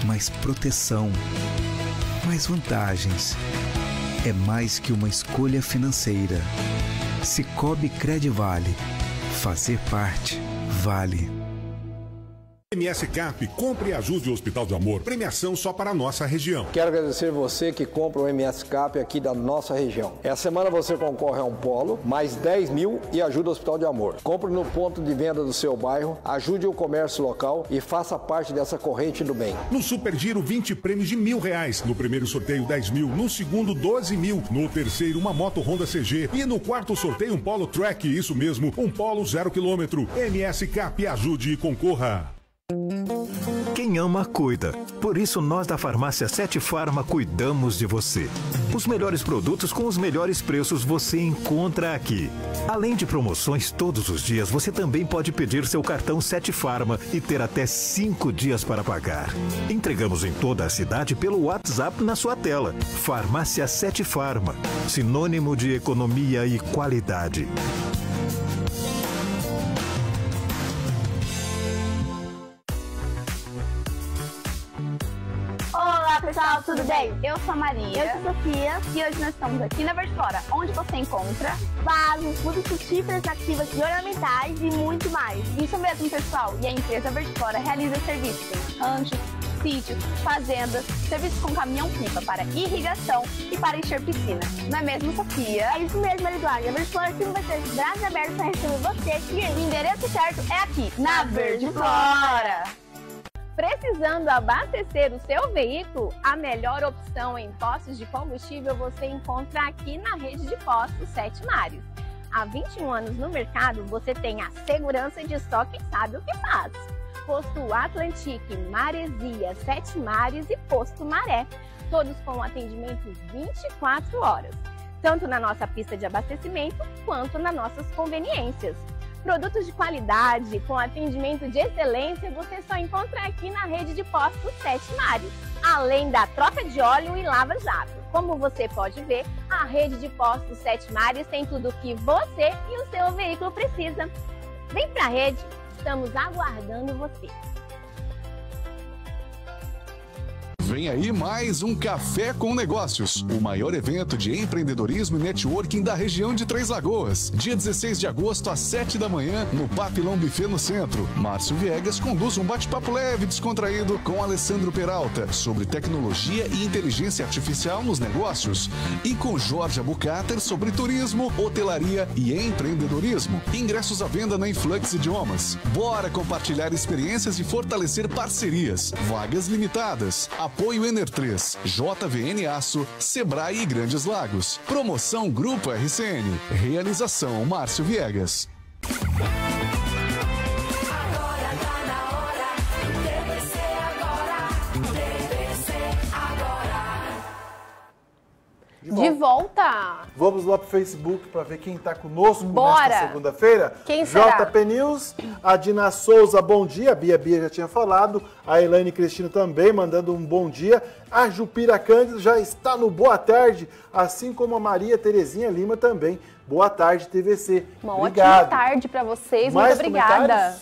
mais proteção, mais vantagens. É mais que uma escolha financeira. Cicobi Vale. Fazer parte vale. MS Cap, compre e ajude o Hospital de Amor. Premiação só para a nossa região. Quero agradecer você que compra o MS Cap aqui da nossa região. Essa semana você concorre a um polo, mais 10 mil e ajuda o Hospital de Amor. Compre no ponto de venda do seu bairro, ajude o comércio local e faça parte dessa corrente do bem. No Super Giro, 20 prêmios de mil reais. No primeiro sorteio, 10 mil. No segundo, 12 mil. No terceiro, uma moto Honda CG. E no quarto sorteio, um Polo Track. Isso mesmo, um Polo zero quilômetro. MS Cap, ajude e concorra. Quem ama, cuida. Por isso, nós da Farmácia Sete Farma cuidamos de você. Os melhores produtos com os melhores preços você encontra aqui. Além de promoções todos os dias, você também pode pedir seu cartão Sete Farma e ter até cinco dias para pagar. Entregamos em toda a cidade pelo WhatsApp na sua tela. Farmácia Sete Farma. Sinônimo de economia e qualidade. Pessoal, tudo bem? Eu sou a Maria. Eu sou a Sofia. E hoje nós estamos aqui na Vertiflora, onde você encontra vasos, produtos fibras ativas e ornamentais e muito mais. Isso mesmo, pessoal. E a empresa Vertiflora realiza serviços em ranchos, sítios, fazendas, serviços com caminhão-pipa para irrigação e para encher piscina. Não é mesmo, Sofia? É isso mesmo, Eduardo. A Vertiflora sempre vai ter braços abertos para receber você, cliente. O endereço certo é aqui, na Verdiflora. Precisando abastecer o seu veículo, a melhor opção em postos de combustível você encontra aqui na rede de postos Sete Mares. Há 21 anos no mercado, você tem a segurança de estoque e sabe o que faz. Posto Atlantique, Maresia, Sete Mares e Posto Maré, todos com atendimento 24 horas, tanto na nossa pista de abastecimento quanto nas nossas conveniências. Produtos de qualidade, com atendimento de excelência, você só encontra aqui na rede de postos Sete Mares, além da troca de óleo e lava-jato. Como você pode ver, a rede de postos Sete Mares tem tudo o que você e o seu veículo precisa. Vem pra rede, estamos aguardando você. Vem aí mais um Café com Negócios, o maior evento de empreendedorismo e networking da região de Três Lagoas. Dia 16 de agosto, às 7 da manhã, no Papilão Buffet no centro. Márcio Viegas conduz um bate-papo leve e descontraído com Alessandro Peralta sobre tecnologia e inteligência artificial nos negócios. E com Jorge Abucater sobre turismo, hotelaria e empreendedorismo. Ingressos à venda na Influx Idiomas. Bora compartilhar experiências e fortalecer parcerias. Vagas limitadas. Ener 3, JVN Aço, Sebrae e Grandes Lagos. Promoção Grupo RCN. Realização Márcio Viegas. De volta. De volta. Vamos lá pro Facebook para ver quem está conosco Bora. nesta segunda-feira. Quem será? JP News, a Dina Souza, bom dia. A Bia Bia já tinha falado. A Elaine Cristina também mandando um bom dia. A Jupira Cândido já está no Boa Tarde, assim como a Maria Terezinha Lima também. Boa tarde, TVC. Uma Obrigado. ótima tarde para vocês. Mais Muito obrigada.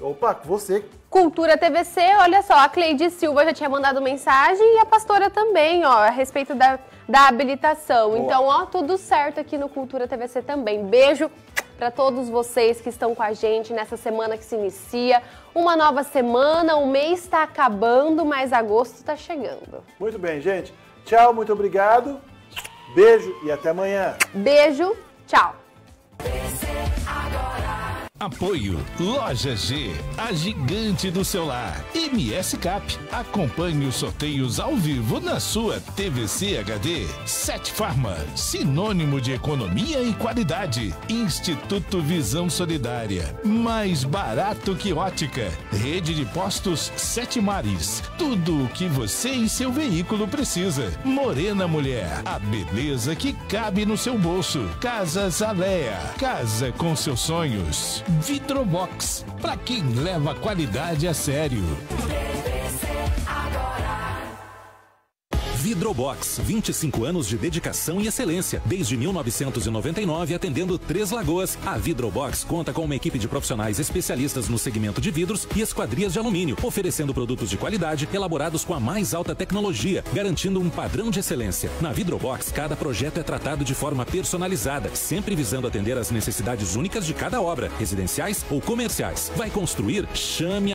Opa, você. Cultura TVC, olha só, a Cleide Silva já tinha mandado mensagem e a pastora também, ó, a respeito da, da habilitação. Boa. Então, ó, tudo certo aqui no Cultura TVC também. Beijo para todos vocês que estão com a gente nessa semana que se inicia. Uma nova semana, o mês está acabando, mas agosto está chegando. Muito bem, gente. Tchau, muito obrigado. Beijo e até amanhã. Beijo, tchau. Apoio Loja G, a gigante do celular. MS Cap. Acompanhe os sorteios ao vivo na sua TVC HD. Sete Farma, sinônimo de economia e qualidade. Instituto Visão Solidária, mais barato que ótica. Rede de postos Sete Mares. Tudo o que você e seu veículo precisa. Morena Mulher, a beleza que cabe no seu bolso. Casas Alea, casa com seus sonhos. Vidrobox, para quem leva qualidade a sério. Vidrobox, 25 anos de dedicação e excelência. Desde 1999, atendendo Três Lagoas. A Vidrobox conta com uma equipe de profissionais especialistas no segmento de vidros e esquadrias de alumínio, oferecendo produtos de qualidade elaborados com a mais alta tecnologia, garantindo um padrão de excelência. Na Vidrobox, cada projeto é tratado de forma personalizada, sempre visando atender às necessidades únicas de cada obra, residenciais ou comerciais. Vai construir? Chame